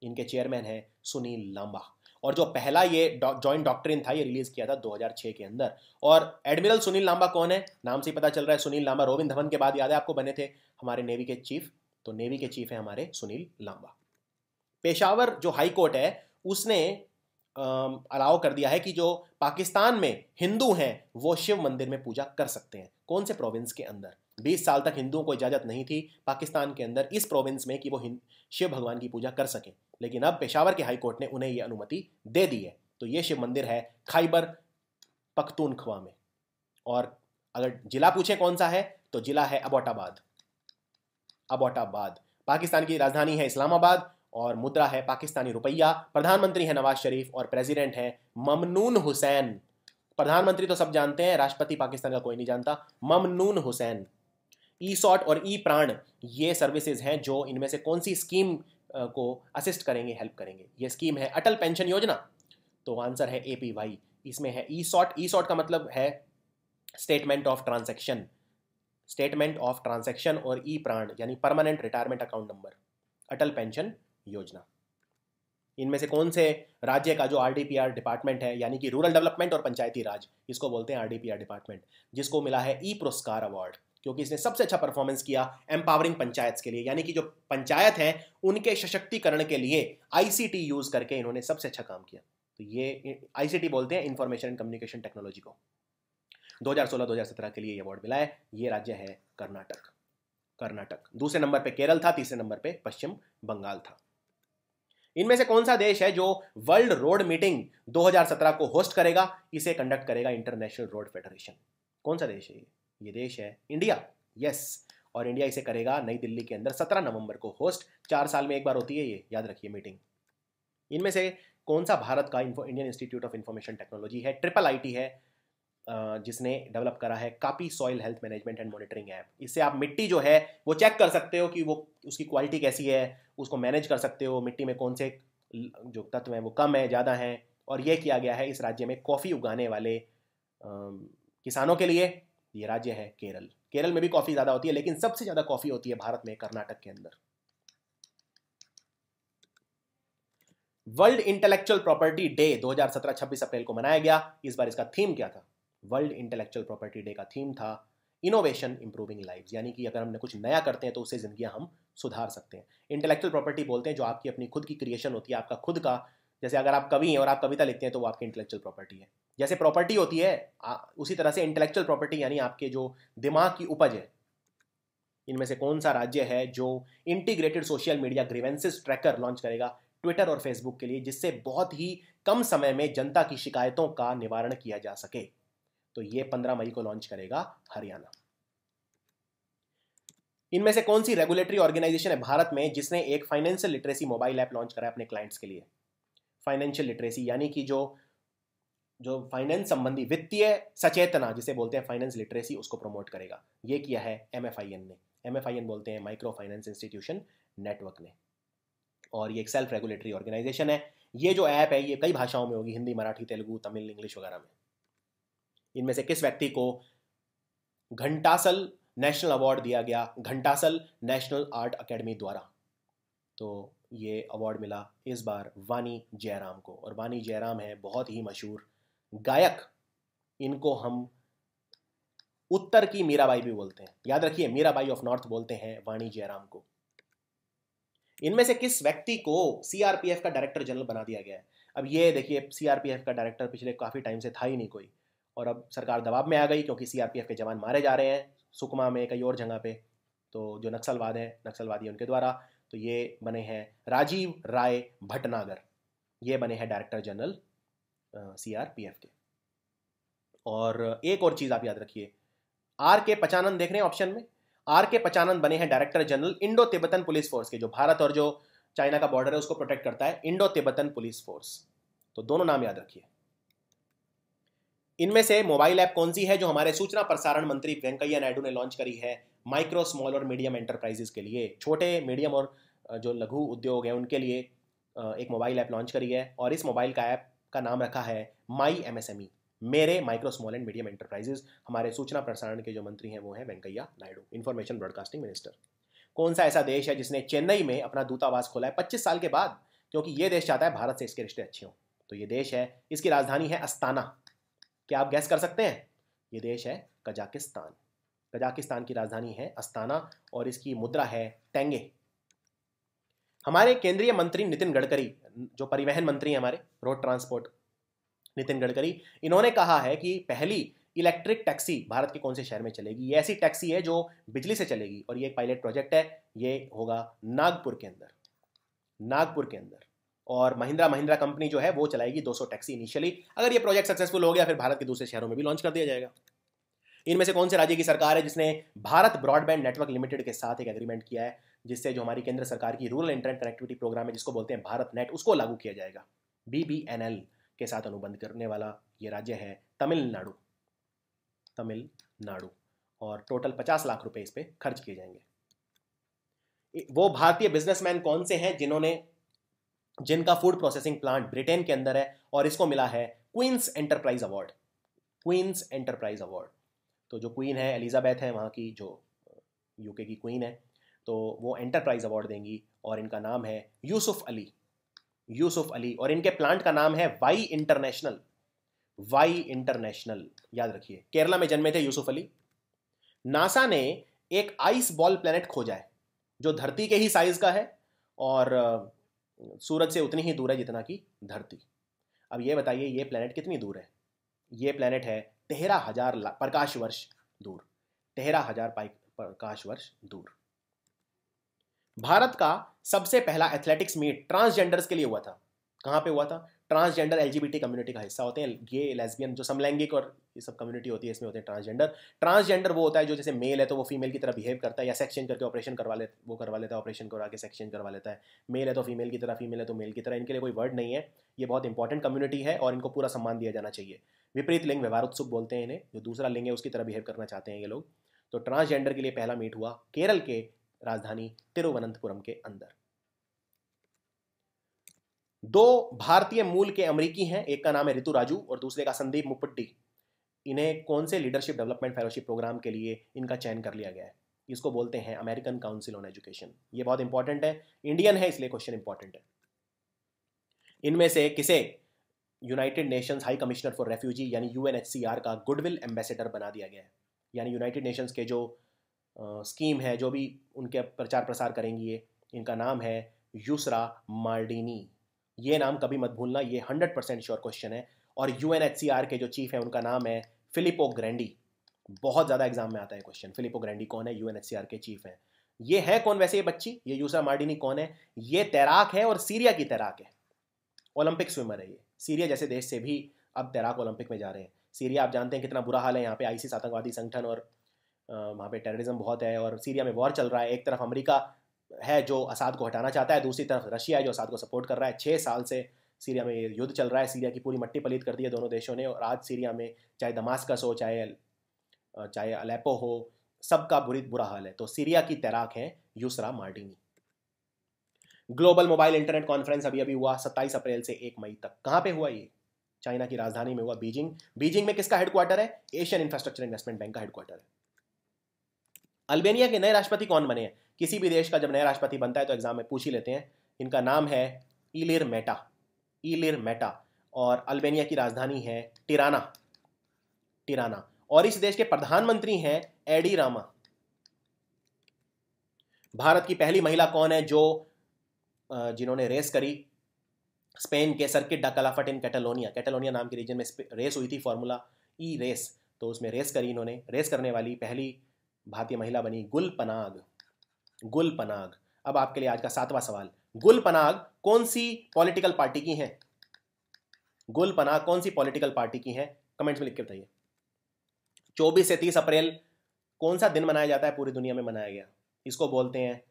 इनके चेयरमैन है सुनील लांबा। और जो पहला ये जॉइंट डॉक्ट्रिन था, ये रिलीज़ किया था 2006 के अंदर। और एडमिरल सुनील लांबा कौन है? नाम से ही पता चल रहा है सुनील लांबा। रोविंद धवन के बाद याद है आपको? बने थे हमारे नेवी के चीफ तो नेवी के चीफ है हमारे सुनील लांबा। पेशावर जो हाई कोर्ट है, उसने अलाउ कर दिया है कि जो पाकिस्तान में हिंदू हैं, वो शिव मंदिर में पूजा कर सकते हैं। कौन से प्रोविंस के अंदर? 20 साल तक हिंदुओं को इजाज़त नहीं थी पाकिस्तान के अंदर इस प्रोविंस में कि वो शिव भगवान की पूजा कर सकें। लेकिन अब पेशावर के हाईकोर्ट ने उन्हें यह अनुमति दे दी है। तो ये शिव मंदिर है खाइबर पख्तूनख्वा में। और अगर जिला पूछे कौन सा है तो जिला है अबोटाबाद। अबोटाबाद। पाकिस्तान की राजधानी है इस्लामाबाद और मुद्रा है पाकिस्तानी रुपया। प्रधानमंत्री है नवाज़ शरीफ और प्रेसिडेंट है ममनून हुसैन। प्रधानमंत्री तो सब जानते हैं, राष्ट्रपति पाकिस्तान का कोई नहीं जानता। ममनून हुसैन। ई सॉट और ई प्राण, ये सर्विसेज़ हैं जो इनमें से कौन सी स्कीम को असिस्ट करेंगे हेल्प करेंगे। ये स्कीम है अटल पेंशन योजना। तो आंसर है ए पी वाई इसमें है ई सॉट ई सॉट का मतलब है statement of transaction statement of transaction और ई प्राण, यानी permanent retirement account number Atal pension Yojana. इनमें से कौन से राज्य का जो आरडीपीआर डिपार्टमेंट है, यानी कि रूरल डेवलपमेंट और पंचायती राज, इसको बोलते हैं आरडीपीआर डिपार्टमेंट जिसको मिला है ई पुरस्कार अवार्ड क्योंकि इसने सबसे अच्छा परफॉर्मेंस किया एम्पावरिंग पंचायत के लिए। यानी कि जो पंचायत हैं, उनके सशक्तिकरण के लिए आईसीटी यूज़ करके इन्होंने सबसे अच्छा काम किया। तो ये आईसीटी बोलते हैं इंफॉर्मेशन एंड कम्युनिकेशन टेक्नोलॉजी को। 2016-2017 के लिए ये अवार्ड मिला है। ये राज्य है कर्नाटक। कर्नाटक। दूसरे नंबर पे केरल था, तीसरे नंबर पे पश्चिम बंगाल था। इनमें से कौन सा देश है जो वर्ल्ड रोड मीटिंग 2017 को होस्ट करेगा? इसे कंडक्ट करेगा इंटरनेशनल रोड फेडरेशन कौन सा देश है ये? ये देश है इंडिया। यस और इंडिया इसे करेगा नई दिल्ली के अंदर 17 नवंबर को होस्ट। चार साल में एक बार होती है ये, याद रखिए मीटिंग। इनमें से कौन सा भारत का Indian institute of information technology है? ट्रिपल आईटी है जिसने डेवलप करा है copy soil health management and monitoring app इससे आप मिट्टी जो है, वो चेक कर सकते हो कि वो, उसकी क्वालिटी कैसी है, उसको मैनेज कर सकते हो, मिट्टी में कौन से जो तत्व हैं वो कम है, ज़्यादा हैं। और ये किया गया है इस राज्य में कॉफ़ी उगाने वाले किसानों के लिए। ये राज्य है केरल। केरल में भी कॉफ़ी ज़्यादा होती है, लेकिन सबसे ज़्यादा कॉफ़ी होती है भारत में, कर्नाटक के अंदर। वर्ल्ड इंटेलेक्चुअल प्रॉपर्टी डे 2017-26 अप्रैल को मनाया गया। इस बार इसका थीम क्या था? वर्ल्ड इंटेलेक्चुअल प्रॉपर्टी डे का थीम था इनोवेशन इंप्रूविंग लाइफ यानी कि अगर हमने कुछ नया करते हैं तो उससे ज़िंदगियाँ हम सुधार सकते हैं। इंटेलेक्चुअल प्रॉपर्टी बोलते हैं जो आपकी अपनी खुद की क्रिएशन होती है, आपका खुद का जैसे अगर आप कवि हैं और आप कविता लिखते हैं तो वो आपकी इंटेलेक्चुअल प्रॉपर्टी है। जैसे प्रॉपर्टी होती है उसी तरह से इंटेलेक्चुअल प्रॉपर्टी यानी आपके जो दिमाग की उपज है, इनमें से कौन सा राज्य है जो integrated social media grievances tracker launch करेगा ट्विटर और फेसबुक के लिए, जिससे बहुत ही कम समय में जनता की शिकायतों का निवारण किया जा सके। तो ये पंद्रह मई को लॉन्च करेगा हरियाणा। इनमें से कौन सी रेगुलेटरी ऑर्गेनाइजेशन है भारत में जिसने एक financial literacy mobile app launch करा है अपने क्लाइंट्स के लिए? फाइनेंशियल लिटरेसी यानी कि जो जो फाइनेंस संबंधी वित्तीय सचेतना, जिसे बोलते हैं फाइनेंस लिटरेसी उसको प्रमोट करेगा। ये किया है एमएफआईएन ने। एमएफआईएन बोलते हैं माइक्रो फाइनेंस इंस्टीट्यूशन नेटवर्क ने। और ये एक सेल्फ रेगुलेटरी ऑर्गेनाइजेशन है। ये जो ऐप है, ये कई भाषाओं में होगी, हिंदी, मराठी, तेलुगु, तमिल, इंग्लिश वगैरह में। इनमें से किस व्यक्ति को घंटासल नेशनल अवार्ड दिया गया? घंटासल नेशनल आर्ट अकेडमी द्वारा। तो ये अवार्ड मिला इस बार वानी जयराम को। और वानी जयराम है बहुत ही मशहूर गायक। इनको हम उत्तर की मीराबाई भी बोलते हैं। याद रखिए, मीराबाई ऑफ़ नॉर्थ बोलते हैं वाणी जयराम को। इनमें से किस व्यक्ति को सीआरपीएफ का डायरेक्टर जनरल बना दिया गया है? अब ये देखिए सीआरपीएफ का डायरेक्टर पिछले काफ़ी टाइम से था ही नहीं कोई। और अब सरकार दबाव में आ गई क्योंकि सीआरपीएफ के जवान मारे जा रहे हैं सुकमा में कई और जगह पे। तो जो नक्सलवाद है, नक्सलवादी उनके द्वारा तो ये बने हैं राजीव राय भटनागर। ये बने हैं director general C R P F के। और एक और चीज़ आप याद रखिए, आर के पचानंद देख रहे हैं ऑप्शन में? आर के पचानंद बने हैं director general Indo Tibetan police force के, जो भारत और जो चाइना का बॉर्डर है उसको प्रोटेक्ट करता है इंडो तिब्बतन पुलिस फोर्स तो दोनों नाम याद रखिए। इनमें से मोबाइल ऐप कौन सी है जो हमारे सूचना प्रसारण मंत्री वेंकैया नायडू ने लॉन्च करी है? माइक्रो स्मॉल और मीडियम एंटरप्राइजेस के लिए। छोटे मीडियम और जो लघु उद्योग हैं, उनके लिए एक मोबाइल ऐप लॉन्च करी है और इस मोबाइल का ऐप का नाम रखा है माई एमएसएमई मेरे micro small and medium enterprises हमारे सूचना प्रसारण के जो मंत्री हैं, वो हैं Venkaiah Naidu information broadcasting minister कौन सा ऐसा देश है जिसने चेन्नई में अपना दूतावास खोला है पच्चीस साल के बाद? क्योंकि ये देश चाहता है भारत से इसके रिश्ते अच्छे हों। तो ये देश है, इसकी राजधानी है अस्ताना क्या आप गैस कर सकते हैं? ये देश है कजाकिस्तान। कजाकिस्तान की राजधानी है अस्ताना और इसकी मुद्रा है टेंगे। हमारे केंद्रीय मंत्री नितिन गडकरी, जो परिवहन मंत्री हैं हमारे, रोड ट्रांसपोर्ट, नितिन गडकरी, इन्होंने कहा है कि पहली इलेक्ट्रिक टैक्सी भारत के कौन से शहर में चलेगी? ये ऐसी टैक्सी है जो बिजली से चलेगी और ये एक पायलट प्रोजेक्ट है, ये होगा नागपुर के अंदर। नागपुर के अंदर। और महिंद्रा महिंद्रा कंपनी जो है, वो चलाएगी 200 टैक्सी इनिशियली अगर ये प्रोजेक्ट सक्सेसफुल हो गया, फिर भारत के दूसरे शहरों में भी लॉन्च कर दिया जाएगा। इनमें से कौन से राज्य की सरकार है जिसने भारत ब्रॉडबैंड नेटवर्क लिमिटेड के साथ एक एग्रीमेंट किया है, जिससे जो हमारी केंद्र सरकार की रूरल इंटरनेट कनेक्टिविटी प्रोग्राम है, जिसको बोलते हैं भारत नेट उसको लागू किया जाएगा। बीबीएनएल के साथ अनुबंध करने वाला ये राज्य है तमिलनाडु। तमिलनाडु। और टोटल पचास लाख रुपए इस पर खर्च किए जाएँगे। वो भारतीय बिजनेसमैन कौन से हैं जिन्होंने, जिनका फ़ूड प्रोसेसिंग प्लांट ब्रिटेन के अंदर है और इसको मिला है Queen's enterprise award Queen's enterprise award तो जो क्वीन है एलिजाबैथ है, वहाँ की जो यूके की क्वीन है तो वो एंटरप्राइज अवार्ड देंगी और इनका नाम है यूसुफ अली यूसुफ अली और इनके प्लांट का नाम है वाई इंटरनेशनल वाई इंटरनेशनल याद रखिए, केरला में जन्मे थे यूसुफ अली नासा ने एक आइस बॉल प्लेनेट खोजा है, जो धरती के ही साइज़ का है और सूरज से उतनी ही दूर है जितना कि धरती। अब ये बताइए, ये प्लेनेट कितनी दूर है? ये प्लेनेट है तेरह हज़ार प्रकाश वर्ष दूर। तेरह हज़ार प्रकाश वर्ष दूर। भारत का सबसे पहला एथलेटिक्स मीट ट्रांसजेंडर्स के लिए हुआ था। कहाँ पे हुआ था? ट्रांसजेंडर एल कम्युनिटी का हिस्सा होते हैं। गे लेस्बियन जो समलैंगिक और ये सब कम्युनिटी होती है, इसमें होते हैं ट्रांसजेंडर ट्रांसजेंडर वो होता है जो जैसे मेल है तो वो फीमेल की तरह बिहेव करता है या सेक्शन करके ऑपरेशन करवा ले वो करवा लेता है ऑपरेशन करवा के सेक्शन करवा लेता है। मेल है तो फीमेल की तरह फीमेल है तो मेल की तरह। इनके लिए कोई वर्ड नहीं है। ये बहुत इंपॉर्टेंट कम्युनिटी है और इनको पूरा सम्मान दिया जाना चाहिए। विपरीत लिंग व्यवहार उत्सुक बोलते हैं इन्हें, जो दूसरा लिंग है, उसकी तरह बिहेव करना चाहते हैं ये लोग। तो ट्रांसजेंडर के लिए पहला मीट हुआ केरल के राजधानी तिरुवनंतपुरम के अंदर। दो भारतीय मूल के अमरीकी हैं, एक का नाम है ऋतु राजू और दूसरे का संदीप मुपट्टी इन्हें कौन से लीडरशिप डेवलपमेंट फेलोशिप प्रोग्राम के लिए इनका चयन कर लिया गया है? इसको बोलते हैं अमेरिकन काउंसिल ऑन एजुकेशन ये बहुत इंपॉर्टेंट है। इंडियन है, इसलिए क्वेश्चन इंपॉर्टेंट है। इनमें से किसे United Nations High Commissioner for refugee, यानी यूएनएचसीआर का गुडविल एम्बेसडर बना दिया गया है। यानी यूनाइटेड नेशंस के जो स्कीम है, जो भी उनके प्रचार प्रसार करेंगी ये, इनका नाम है यूसरा मार्डिनी। ये नाम कभी मत भूलना, ये हंड्रेड परसेंट श्योर क्वेश्चन है। और यूएनएचसीआर के जो चीफ है, उनका नाम है फिलिपो ग्रैंडी। बहुत ज़्यादा एग्ज़ाम में आता है क्वेश्चन, फिलिपो ग्रैंडी कौन है? यूएनएचसीआर के चीफ है। ये है कौन वैसे ये बच्ची? ये यूसरा मार्डिनी कौन है? ये तैराक है और सीरिया की तैराक है। ओलंपिक स्विमर है ये। सीरिया जैसे देश से भी अब तैराक ओलंपिक में जा रहे हैं। सीरिया, आप जानते हैं कितना बुरा हाल है यहाँ पे आईसीस आतंकवादी संगठन और वहाँ पे टेररिज्म बहुत है और सीरिया में वॉर चल रहा है। एक तरफ़ अमेरिका है जो असाद को हटाना चाहता है, दूसरी तरफ़ रशिया है जो असाद को सपोर्ट कर रहा है। छः साल से सीरिया में युद्ध चल रहा है। सीरिया की पूरी मट्टी पलीत कर दी है दोनों देशों ने और आज सीरिया में चाहे दमास्कस हो, चाहे चाहे अलेपो हो, सबका बुरी, बुरा हाल है। तो सीरिया की तैराक है Yusra Mardini. Global mobile internet conference अभी अभी हुआ 27 अप्रैल से 1 मई तक। कहाँ पे हुआ ये? चाइना की राजधानी में हुआ, बीजिंग। बीजिंग में किसका हेडक्वार्टर है? एशियन इंफ्रास्ट्रक्चर इन्वेस्टमेंट बैंक का हेडक्वार्टर है। अल्बेनिया के नए राष्ट्रपति कौन बने हैं? किसी भी देश का जब नया राष्ट्रपति बनता है तो एग्ज़ाम में पूछ ही लेते हैं। इनका नाम है इलिर मेटा। Ilir Meta. और अल्बेनिया की राजधानी है टिराना। टिराना। और इस देश के प्रधानमंत्री हैं एडी रामा। भारत की पहली महिला कौन है जो जिन्होंने रेस करी स्पेन के सर्किट डा कलाफट इन कैटलोनिया कैटलोनिया नाम के रीजन में रेस हुई थी फॉर्मूला ई रेस तो उसमें रेस करी इन्होंने. रेस करने वाली पहली भारतीय महिला बनी गुल पनाग गुल पनाग अब आपके लिए आज का सातवां सवाल. गुल पनाग कौन सी पॉलिटिकल पार्टी की हैं? गुल पनाग कौन सी पॉलिटिकल पार्टी की हैं? कमेंट्स में लिख के बताइए. चौबीस से तीस अप्रैल कौन सा दिन मनाया जाता है? पूरी दुनिया में मनाया गया. इसको बोलते हैं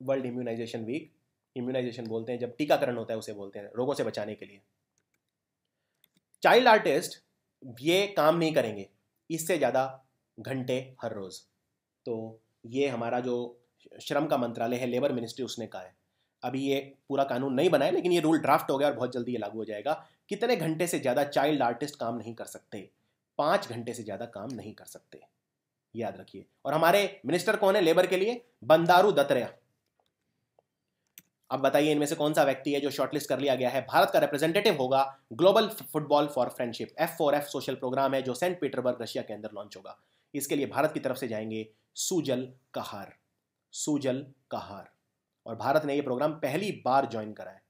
वर्ल्ड इम्यूनाइजेशन वीक इम्यूनाइजेशन बोलते हैं, जब टीकाकरण होता है उसे बोलते हैं, रोगों से बचाने के लिए। चाइल्ड आर्टिस्ट ये काम नहीं करेंगे, इससे ज़्यादा घंटे हर रोज़। तो ये हमारा जो श्रम का मंत्रालय है लेबर मिनिस्ट्री उसने कहा है। अभी ये पूरा कानून नहीं बनाया लेकिन ये रूल ड्राफ्ट हो गया और बहुत जल्दी ये लागू हो जाएगा। कितने घंटे से ज़्यादा चाइल्ड आर्टिस्ट काम नहीं कर सकते? पाँच घंटे से ज़्यादा काम नहीं कर सकते। याद रखिए। और हमारे मिनिस्टर कौन है लेबर के लिए? बंदारू दत्तरिया। अब बताइए इनमें से कौन सा व्यक्ति है जो शॉर्टलिस्ट कर लिया गया है? भारत का रिप्रेजेंटेटिव होगा global football for friendship F four F social programme है जो सेंट पीटरबर्ग रशिया के अंदर लॉन्च होगा। इसके लिए भारत की तरफ़ से जाएँगे सुजल कहार सुजल कहार और भारत ने ये प्रोग्राम पहली बार ज्वाइन करा है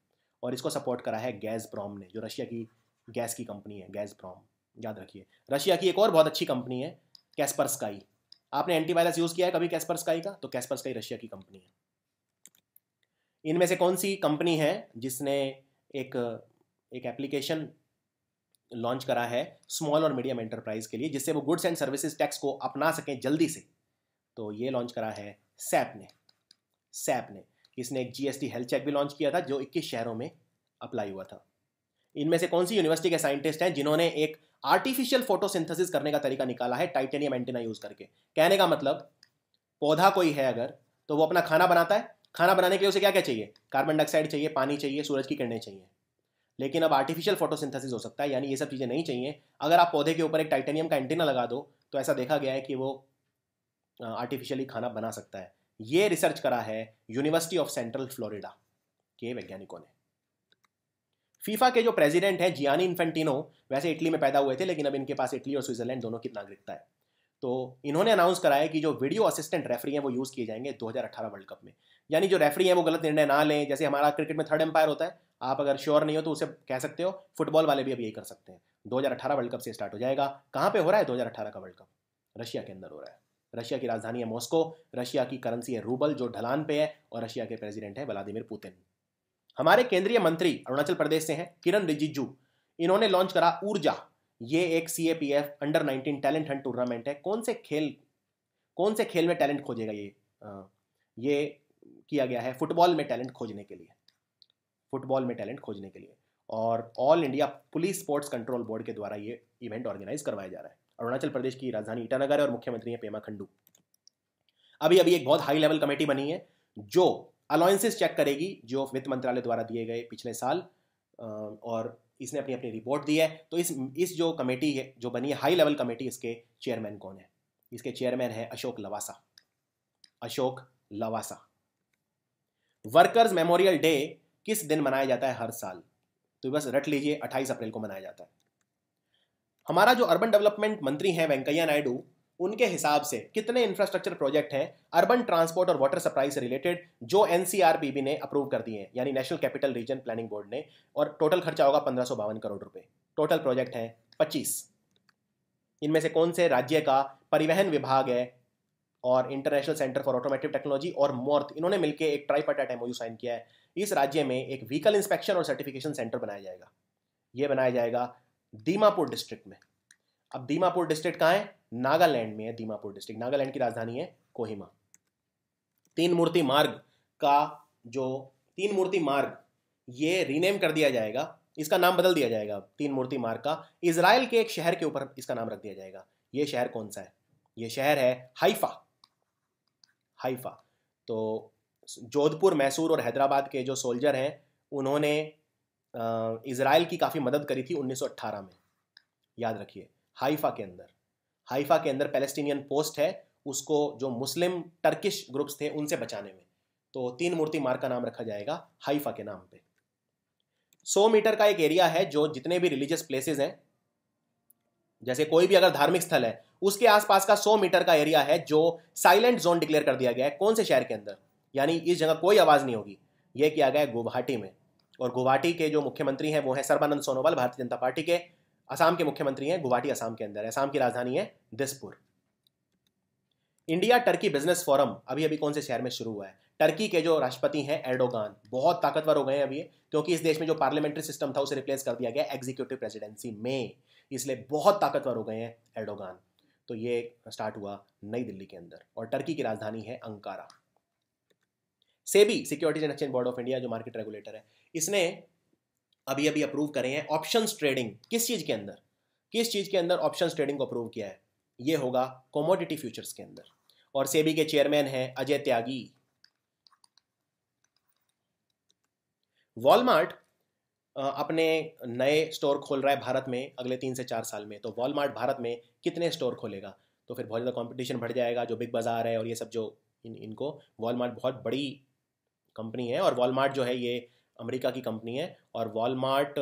और इसको सपोर्ट करा है गैस प्रॉम ने, जो रशिया की गैस की कंपनी है गैस प्रॉम याद रखिए रशिया की एक और बहुत अच्छी कंपनी है कैस्पर स्काई आपने एंटीवायरस यूज़ किया है कभी कैस्पर स्काई का? तो कैस्पर स्काई रशिया की कंपनी है। इनमें से कौन सी कंपनी है जिसने एक एक एप्लीकेशन लॉन्च करा है स्मॉल और मीडियम एंटरप्राइज के लिए, जिससे वो गुड्स एंड सर्विसेज़ टैक्स को अपना सकें जल्दी से? तो ये लॉन्च करा है सैप ने सैप ने इसने एक जीएसटी हेल्थ चेक भी लॉन्च किया था, जो 21 शहरों में अप्लाई हुआ था। इनमें से कौन सी यूनिवर्सिटी के साइंटिस्ट हैं जिन्होंने एक आर्टिफिशियल फोटोसिंथेसिस करने का तरीका निकाला है टाइटेनियम एंटीना यूज़ करके? कहने का मतलब पौधा कोई है अगर तो वो अपना खाना बनाता है खाना बनाने के लिए उसे क्या क्या चाहिए? कार्बन डाइऑक्साइड चाहिए, पानी चाहिए, सूरज की किरणें चाहिए। लेकिन अब आर्टिफिशियल फोटोसिंथेसिस हो सकता है, यानी ये सब चीज़ें नहीं चाहिए। अगर आप पौधे के ऊपर एक टाइटेनियम का एंटीना लगा दो तो ऐसा देखा गया है कि वो आर्टिफिशियली खाना बना सकता है। ये रिसर्च करा है यूनिवर्सिटी ऑफ़ सेंट्रल फ्लोरिडा के वैज्ञानिकों ने। फीफा के जो प्रेसिडेंट हैं जियानी इन्फेंटिनो वैसे इटली में पैदा हुए थे, लेकिन अब इनके पास इटली और स्विट्जरलैंड दोनों की नागरिकता है। तो इन्होंने अनाउंस कराया कि जो वीडियो असिस्टेंट रेफरी हैं, वो यूज़ किए जाएँगे 2018 वर्ल्ड कप में। यानी जो रेफरी हैं, वो गलत निर्णय ना लें। जैसे हमारा क्रिकेट में थर्ड एम्पायर होता है, आप अगर श्योर नहीं हो तो उसे कह सकते हो फुटबॉल वाले भी अब यही कर सकते हैं। 2018 वर्ल्ड कप से स्टार्ट हो जाएगा। कहाँ पे हो रहा है 2018 का वर्ल्ड कप रशिया के अंदर हो रहा है। रशिया की राजधानी है मॉस्को रशिया की करेंसी है रूबल जो ढलान पे है, और रशिया के प्रेसिडेंट है व्लादिमिर पुतिन हमारे केंद्रीय मंत्री अरुणाचल प्रदेश से हैं, किरण रिजिजू। इन्होंने लॉन्च करा ऊर्जा। ये एक C A P F under nineteen talent hunt tournament है। कौन से खेल कौन से खेल में टैलेंट खोजेगा ये? आ, ये किया गया है फुटबॉल में टैलेंट खोजने के लिए। फुटबॉल में टैलेंट खोजने के लिए। और all India police sports control board के द्वारा ये इवेंट ऑर्गेनाइज करवाया जा रहा है। अरुणाचल प्रदेश की राजधानी ईटानगर है और मुख्यमंत्री है पेमा खंडू। अभी अभी एक बहुत हाई लेवल कमेटी बनी है जो अलाउंसेस चेक करेगी जो वित्त मंत्रालय द्वारा दिए गए पिछले साल और इसने अपनी अपनी रिपोर्ट दी है। तो इस इस जो कमेटी है, जो बनी है हाई लेवल कमेटी इसके चेयरमैन कौन है? इसके चेयरमैन है Ashok Lavasa. Ashok Lavasa. Workers memorial day किस दिन मनाया जाता है हर साल? तो बस रट लीजिए 28 अप्रैल को मनाया जाता है। हमारा जो अर्बन डेवलपमेंट मंत्री हैं वेंकैया नायडू उनके हिसाब से कितने इंफ्रास्ट्रक्चर प्रोजेक्ट हैं अर्बन ट्रांसपोर्ट और वाटर सप्लाई से रिलेटेड जो एनसीआरबीबी ने अप्रूव कर दिए हैं, यानी national capital region planning board ने, और टोटल खर्चा होगा पंद्रह करोड़ रुपए। टोटल प्रोजेक्ट है पच्चीस। इनमें से कौन से राज्य का परिवहन विभाग है और international centre for automotive technology और मोर्थ इन्होंने मिलकर एक ट्राईपार्टाइट एमओयू साइन किया है। इस राज्य में एक व्हीकल इंस्पेक्शन और सर्टिफिकेशन सेंटर बनाया जाएगा। यह बनाया जाएगा दीमापुर डिस्ट्रिक्ट में। अब दीमापुर डिस्ट्रिक्ट कहाँ है? नागालैंड में है, दीमापुर डिस्ट्रिक्ट। नागालैंड की राजधानी है कोहिमा। तीन मूर्ति मार्ग का जो तीन मूर्ति मार्ग, ये रीनेम कर दिया जाएगा। इसका नाम बदल दिया जाएगा। तीन मूर्ति मार्ग का। इसराइल के एक शहर के ऊपर इसका नाम रख दिया जाएगा। ये शहर कौन सा है? ये शहर है हाइफा। हाइफा। तो जोधपुर, मैसूर और हैदराबाद के जो सोल्जर हैं, उन्होंने इसराइल की काफ़ी मदद करी थी 1918 में। याद रखिए, हाइफा के अंदर। हाइफा के अंदर पैलेस्टीनियन पोस्ट है, उसको जो मुस्लिम टर्किश ग्रुप्स थे, उनसे बचाने में। तो तीन मूर्ति मार्ग का नाम रखा जाएगा, हाइफा के नाम पे। सौ मीटर का एक एरिया है, जो जितने भी रिलीजियस प्लेसेस हैं, जैसे कोई भी अगर धार्मिक स्थल है, उसके आसपास का सौ मीटर का एरिया है, जो साइलेंट जोन डिक्लेयर कर दिया गया है, कौन से शहर के अंदर? यानी इस जगह कोई आवाज़ नहीं होगी। यह किया गया है गुवाहाटी में। और गुवाहाटी के जो मुख्यमंत्री हैं, वो हैं सर्बानंद सोनोवाल, भारतीय जनता पार्टी के। असम के मुख्यमंत्री हैं, गुवाहाटी, असम के अंदर असम की राजधानी है Dispur. India Turkey business forum अभी अभी कौन से शहर में शुरू हुआ है? टर्की के जो राष्ट्रपति हैं, एर्डोगान, बहुत ताकतवर हो गए हैं अभी, क्योंकि इस देश में जो पार्लियामेंट्री सिस्टम था, उसे रिप्लेस कर दिया गया एग्जीक्यूटिव प्रेसिडेंसी में। इसलिए बहुत ताकतवर हो गए हैं एर्डोगान। तो ये स्टार्ट हुआ नई दिल्ली के अंदर, और टर्की की राजधानी है Ankara. SEBI securities and exchange board of India जो मार्केट रेगुलेटर है, इसने अभी अभी अप्रूव करे हैं ऑप्शन ट्रेडिंग किस चीज़ के अंदर? किस चीज़ के अंदर ऑप्शन ट्रेडिंग को अप्रूव किया है? ये होगा कॉमोडिटी फ्यूचर्स के अंदर। और सेबी के चेयरमैन हैं अजय त्यागी। वॉलमार्ट अपने नए स्टोर खोल रहा है भारत में अगले तीन से चार साल में। तो वॉलमार्ट भारत में कितने स्टोर खोलेगा? तो फिर बहुत ज़्यादा कंपटीशन बढ़ जाएगा, जो बिग बाज़ार है और ये सब जो इन, इनको वॉलमार्ट बहुत बड़ी कंपनी है और वॉलमार्ट जो है ये अमेरिका की कंपनी है और वॉलमार्ट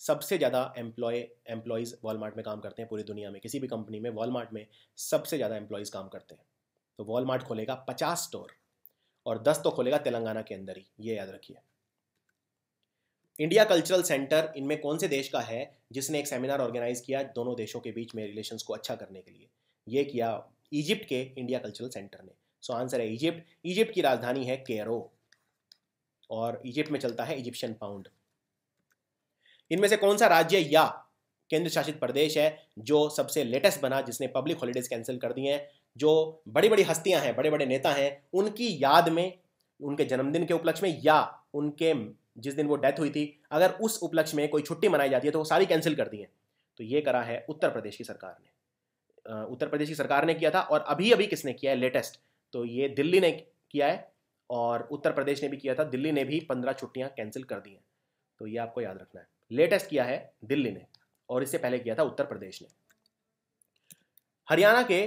सबसे ज़्यादा एम्प्लॉय एम्प्लॉयज़ वॉलमार्ट में काम करते हैं पूरी दुनिया में। किसी भी कंपनी में वॉलमार्ट में सबसे ज़्यादा एम्प्लॉयज़ काम करते हैं। तो वॉलमार्ट खोलेगा पचास स्टोर और दस तो खोलेगा तेलंगाना के अंदर ही, ये याद रखिए। इंडिया कल्चरल सेंटर इनमें कौन से देश का है जिसने एक सेमिनार ऑर्गेनाइज किया दोनों देशों के बीच में रिलेशंस को अच्छा करने के लिए? ये किया इजिप्ट के इंडिया कल्चरल सेंटर ने। सो आंसर है इजिप्ट इजिप्ट की राजधानी है केरो और इजिप्ट में चलता है इजिप्शियन पाउंड इनमें से कौन सा राज्य या केंद्र शासित प्रदेश है जो सबसे लेटेस्ट बना, जिसने पब्लिक हॉलीडेज कैंसिल कर दिए हैं? जो बड़ी बड़ी हस्तियाँ हैं बड़े बड़े नेता हैं, उनकी याद में, उनके जन्मदिन के उपलक्ष्य में या उनके जिस दिन वो डेथ हुई थी, अगर उस उपलक्ष्य में कोई छुट्टी मनाई जाती है तो वो सारी कैंसिल कर दी है। तो ये करा है उत्तर प्रदेश की सरकार ने। उत्तर प्रदेश की सरकार ने किया था और अभी अभी किसने किया है? लेटेस्ट तो ये दिल्ली ने किया है और उत्तर प्रदेश ने भी किया था, दिल्ली ने भी पंद्रह छुट्टियाँ कैंसिल कर दी हैं। तो ये आपको याद रखना है। लेटेस्ट किया है दिल्ली ने, और इससे पहले किया था उत्तर प्रदेश ने। हरियाणा के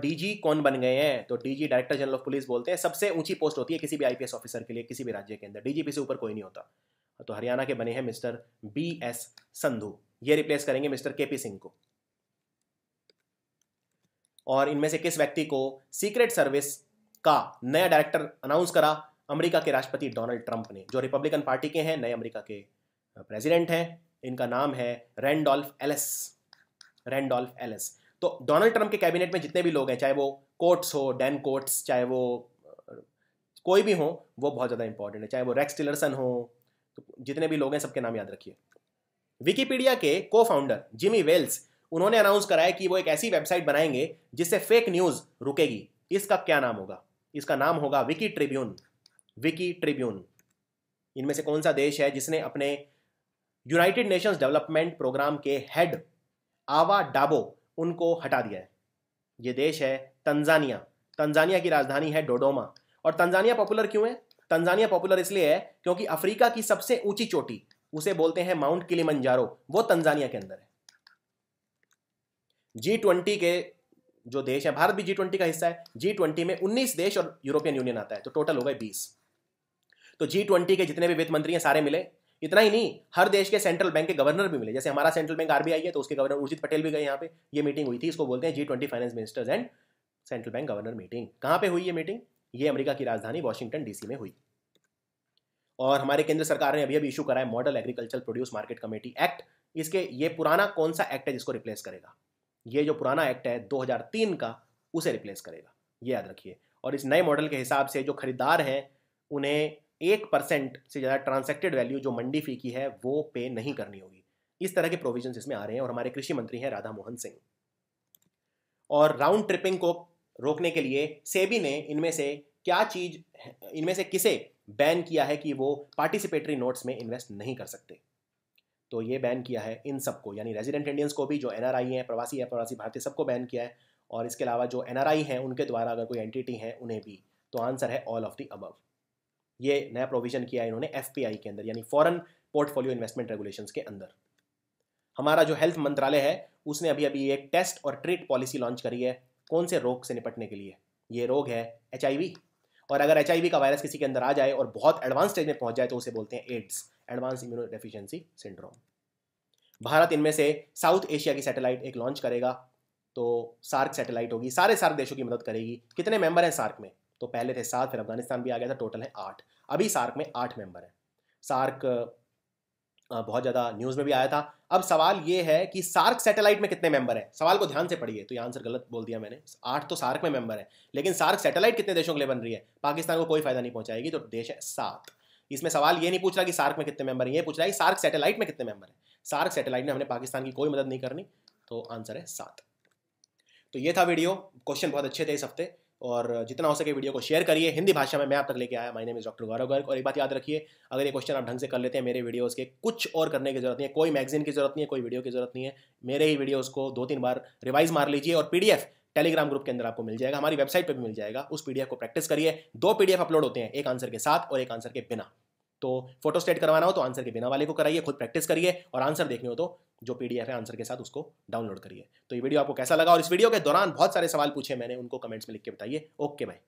डीजी कौन बन गए हैं? तो DG director general of police बोलते हैं, सबसे ऊँची पोस्ट होती है किसी भी आईपीएस ऑफिसर के लिए, किसी भी राज्य के अंदर। डीजीपी से ऊपर कोई नहीं होता। तो हरियाणा के बने हैं मिस्टर बी एस संधू ये रिप्लेस करेंगे मिस्टर के पी सिंह को। और इनमें से किस व्यक्ति को सीक्रेट सर्विस का नया डायरेक्टर अनाउंस करा अमेरिका के राष्ट्रपति डोनाल्ड ट्रंप ने, जो रिपब्लिकन पार्टी के हैं, नए अमेरिका के प्रेसिडेंट हैं। इनका नाम है रैंडोल्फ एलिस। Randolph Ellis. तो डोनाल्ड ट्रंप के कैबिनेट में जितने भी लोग हैं, चाहे वो कोट्स हो, डैन कोट्स, चाहे वो कोई भी हो, वो बहुत ज़्यादा इंपॉर्टेंट है। चाहे वो रेक्स टिलरसन हो तो जितने भी लोग हैं, सबके नाम याद रखिए। विकीपीडिया के को फाउंडर जिमी वेल्स, उन्होंने अनाउंस कराया कि वो एक ऐसी वेबसाइट बनाएँगे जिससे फेक न्यूज़ रुकेगी। इसका क्या नाम होगा? इसका नाम होगा विकी ट्रिब्यून। विकी ट्रिब्यून। इनमें से कौन सा देश है जिसने अपने यूनाइटेड नेशंस डेवलपमेंट प्रोग्राम के हेड आवा डाबो उनको हटा दिया है? ये देश है तंजानिया। तंजानिया की राजधानी है डोडोमा। और तंजानिया पॉपुलर क्यों है? तंजानिया पॉपुलर इसलिए है क्योंकि अफ्रीका की सबसे ऊँची चोटी, उसे बोलते हैं माउंट किलीमंजारो, वो तंजानिया के अंदर है। जी ट्वेंटी के जो देश है, भारत भी जी ट्वेंटी का हिस्सा है। जी ट्वेंटी में उन्नीस देश और यूरोपियन यूनियन आता है तो टोटल हो गए बीस। तो जी ट्वेंटी के जितने भी वित्त मंत्री हैं, सारे मिले। इतना ही नहीं, हर देश के सेंट्रल बैंक के गवर्नर भी मिले। जैसे हमारा सेंट्रल बैंक आरबीआई है तो उसके गवर्नर उर्जित पटेल भी गए यहाँ पे। ये मीटिंग हुई थी, इसको बोलते हैं G twenty finance ministers and central bank governor meeting कहाँ पे हुई ये मीटिंग ये अमेरिका की राजधानी वॉशिंगटन डीसी में हुई। और हमारे केंद्र सरकार ने अभी अभी इशू करा है model agriculture produce market committee act इसके, ये पुराना कौन सा एक्ट है जिसको रिप्लेस करेगा? ये जो पुराना एक्ट है 2003 का, उसे रिप्लेस करेगा। ये याद रखिए। और इस नए मॉडल के हिसाब से जो खरीदार हैं, उन्हें एक परसेंट से ज़्यादा ट्रांसैक्टेड वैल्यू जो मंडी फ़ी की है, वो पे नहीं करनी होगी। इस तरह के प्रोविज़न इसमें आ रहे हैं और हमारे कृषि मंत्री हैं राधा मोहन सिंह। और राउंड ट्रिपिंग को रोकने के लिए सेबी ने इनमें से क्या चीज़, इनमें से किसे बैन किया है कि वो पार्टिसिपेटरी नोट्स में इन्वेस्ट नहीं कर सकते? तो ये बैन किया है इन सबको। यानी रेजिडेंट इंडियंस को भी, जो एनआरआई हैं, प्रवासी है, प्रवासी भारतीय, सबको बैन किया है। और इसके अलावा जो एनआरआई हैं, उनके द्वारा अगर कोई एंटिटी है, उन्हें भी। तो आंसर है ऑल ऑफ़ द अबव ये नया प्रोविज़न किया है इन्होंने एफ़ पी आई के अंदर, यानी फॉरन पोर्टफोलियो इन्वेस्टमेंट रेगुलेशन के अंदर। हमारा जो हेल्थ मंत्रालय है, उसने अभी अभी एक टेस्ट और ट्रीट पॉलिसी लॉन्च करी है, कौन से रोग से निपटने के लिए? ये रोग है एचआईवी और अगर एचआईवी का वायरस किसी के अंदर आ जाए और बहुत एडवांस स्टेज में पहुँच जाए तो उसे बोलते हैं AIDS advance immuno deficiency syndrome Bharat इनमें से साउथ एशिया की सैटेलाइट एक लॉन्च करेगा तो सार्क सैटेलाइट होगी। सारे सार्क देशों की मदद करेगी। कितने मेंबर हैं सार्क में? तो पहले थे सात, फिर अफ़गानिस्तान भी आ गया था टोटल है आठ। अभी सार्क में आठ मेंबर हैं। सार्क बहुत ज़्यादा न्यूज़ में भी आया था। अब सवाल ये है कि सार्क सैटेलाइट में कितने मेंबर हैं? सवाल को ध्यान से पढ़िए। तो ये आंसर गलत बोल दिया मैंने। आठ तो सार्क में मेंबर है। लेकिन सार्क सैटेलाइट कितने देशों के लिए बन रही है? पाकिस्तान को कोई फ़ायदा नहीं पहुंचाएगी तो देश है सात। इसमें सवाल ये नहीं पूछ रहा कि सार्क में कितने मेंबर हैं, ये पूछ रहा है कि सार्क सैटेलाइट में कितने मेंबर हैं। सार्क सैटेलाइट में हमने पाकिस्तान की कोई मदद नहीं करनी तो आंसर है सात। तो ये था वीडियो क्वेश्चन बहुत अच्छे थे इस हफ़्ते, और जितना हो सके वीडियो को शेयर करिए। हिंदी भाषा में मैं आप तक लेके आया my name is doctor Gaurav Garg और एक बात याद रखिए, अगर ये क्वेश्चन आप ढंग से कर लेते हैं, मेरे वीडियोस के कुछ और करने की ज़रूरत नहीं है, कोई मैगजीन की ज़रूरत नहीं है, कोई वीडियो की ज़रूरत नहीं है, मेरे ही वीडियोज़ को दो तीन बार रिवाइज मार लीजिए, और पीडीएफ टेलीग्राम ग्रुप के अंदर आपको मिल जाएगा, हमारी वेबसाइट पर भी मिल जाएगा। उस पीडीएफ को प्रैक्टिस करिए। दो पीडीएफ अपलोड होते हैं, एक आंसर के साथ और एक आंसर के बिना। तो फ़ोटो स्टेट करवाना हो तो आंसर के बिना वाले को कराइए, खुद प्रैक्टिस करिए और आंसर देखने हो तो जो पीडीएफ है आंसर के साथ उसको डाउनलोड करिए। तो ये वीडियो आपको कैसा लगा और इस वीडियो के दौरान बहुत सारे सवाल पूछे मैंने, उनको कमेंट्स में लिख के बताइए। Okay, bye.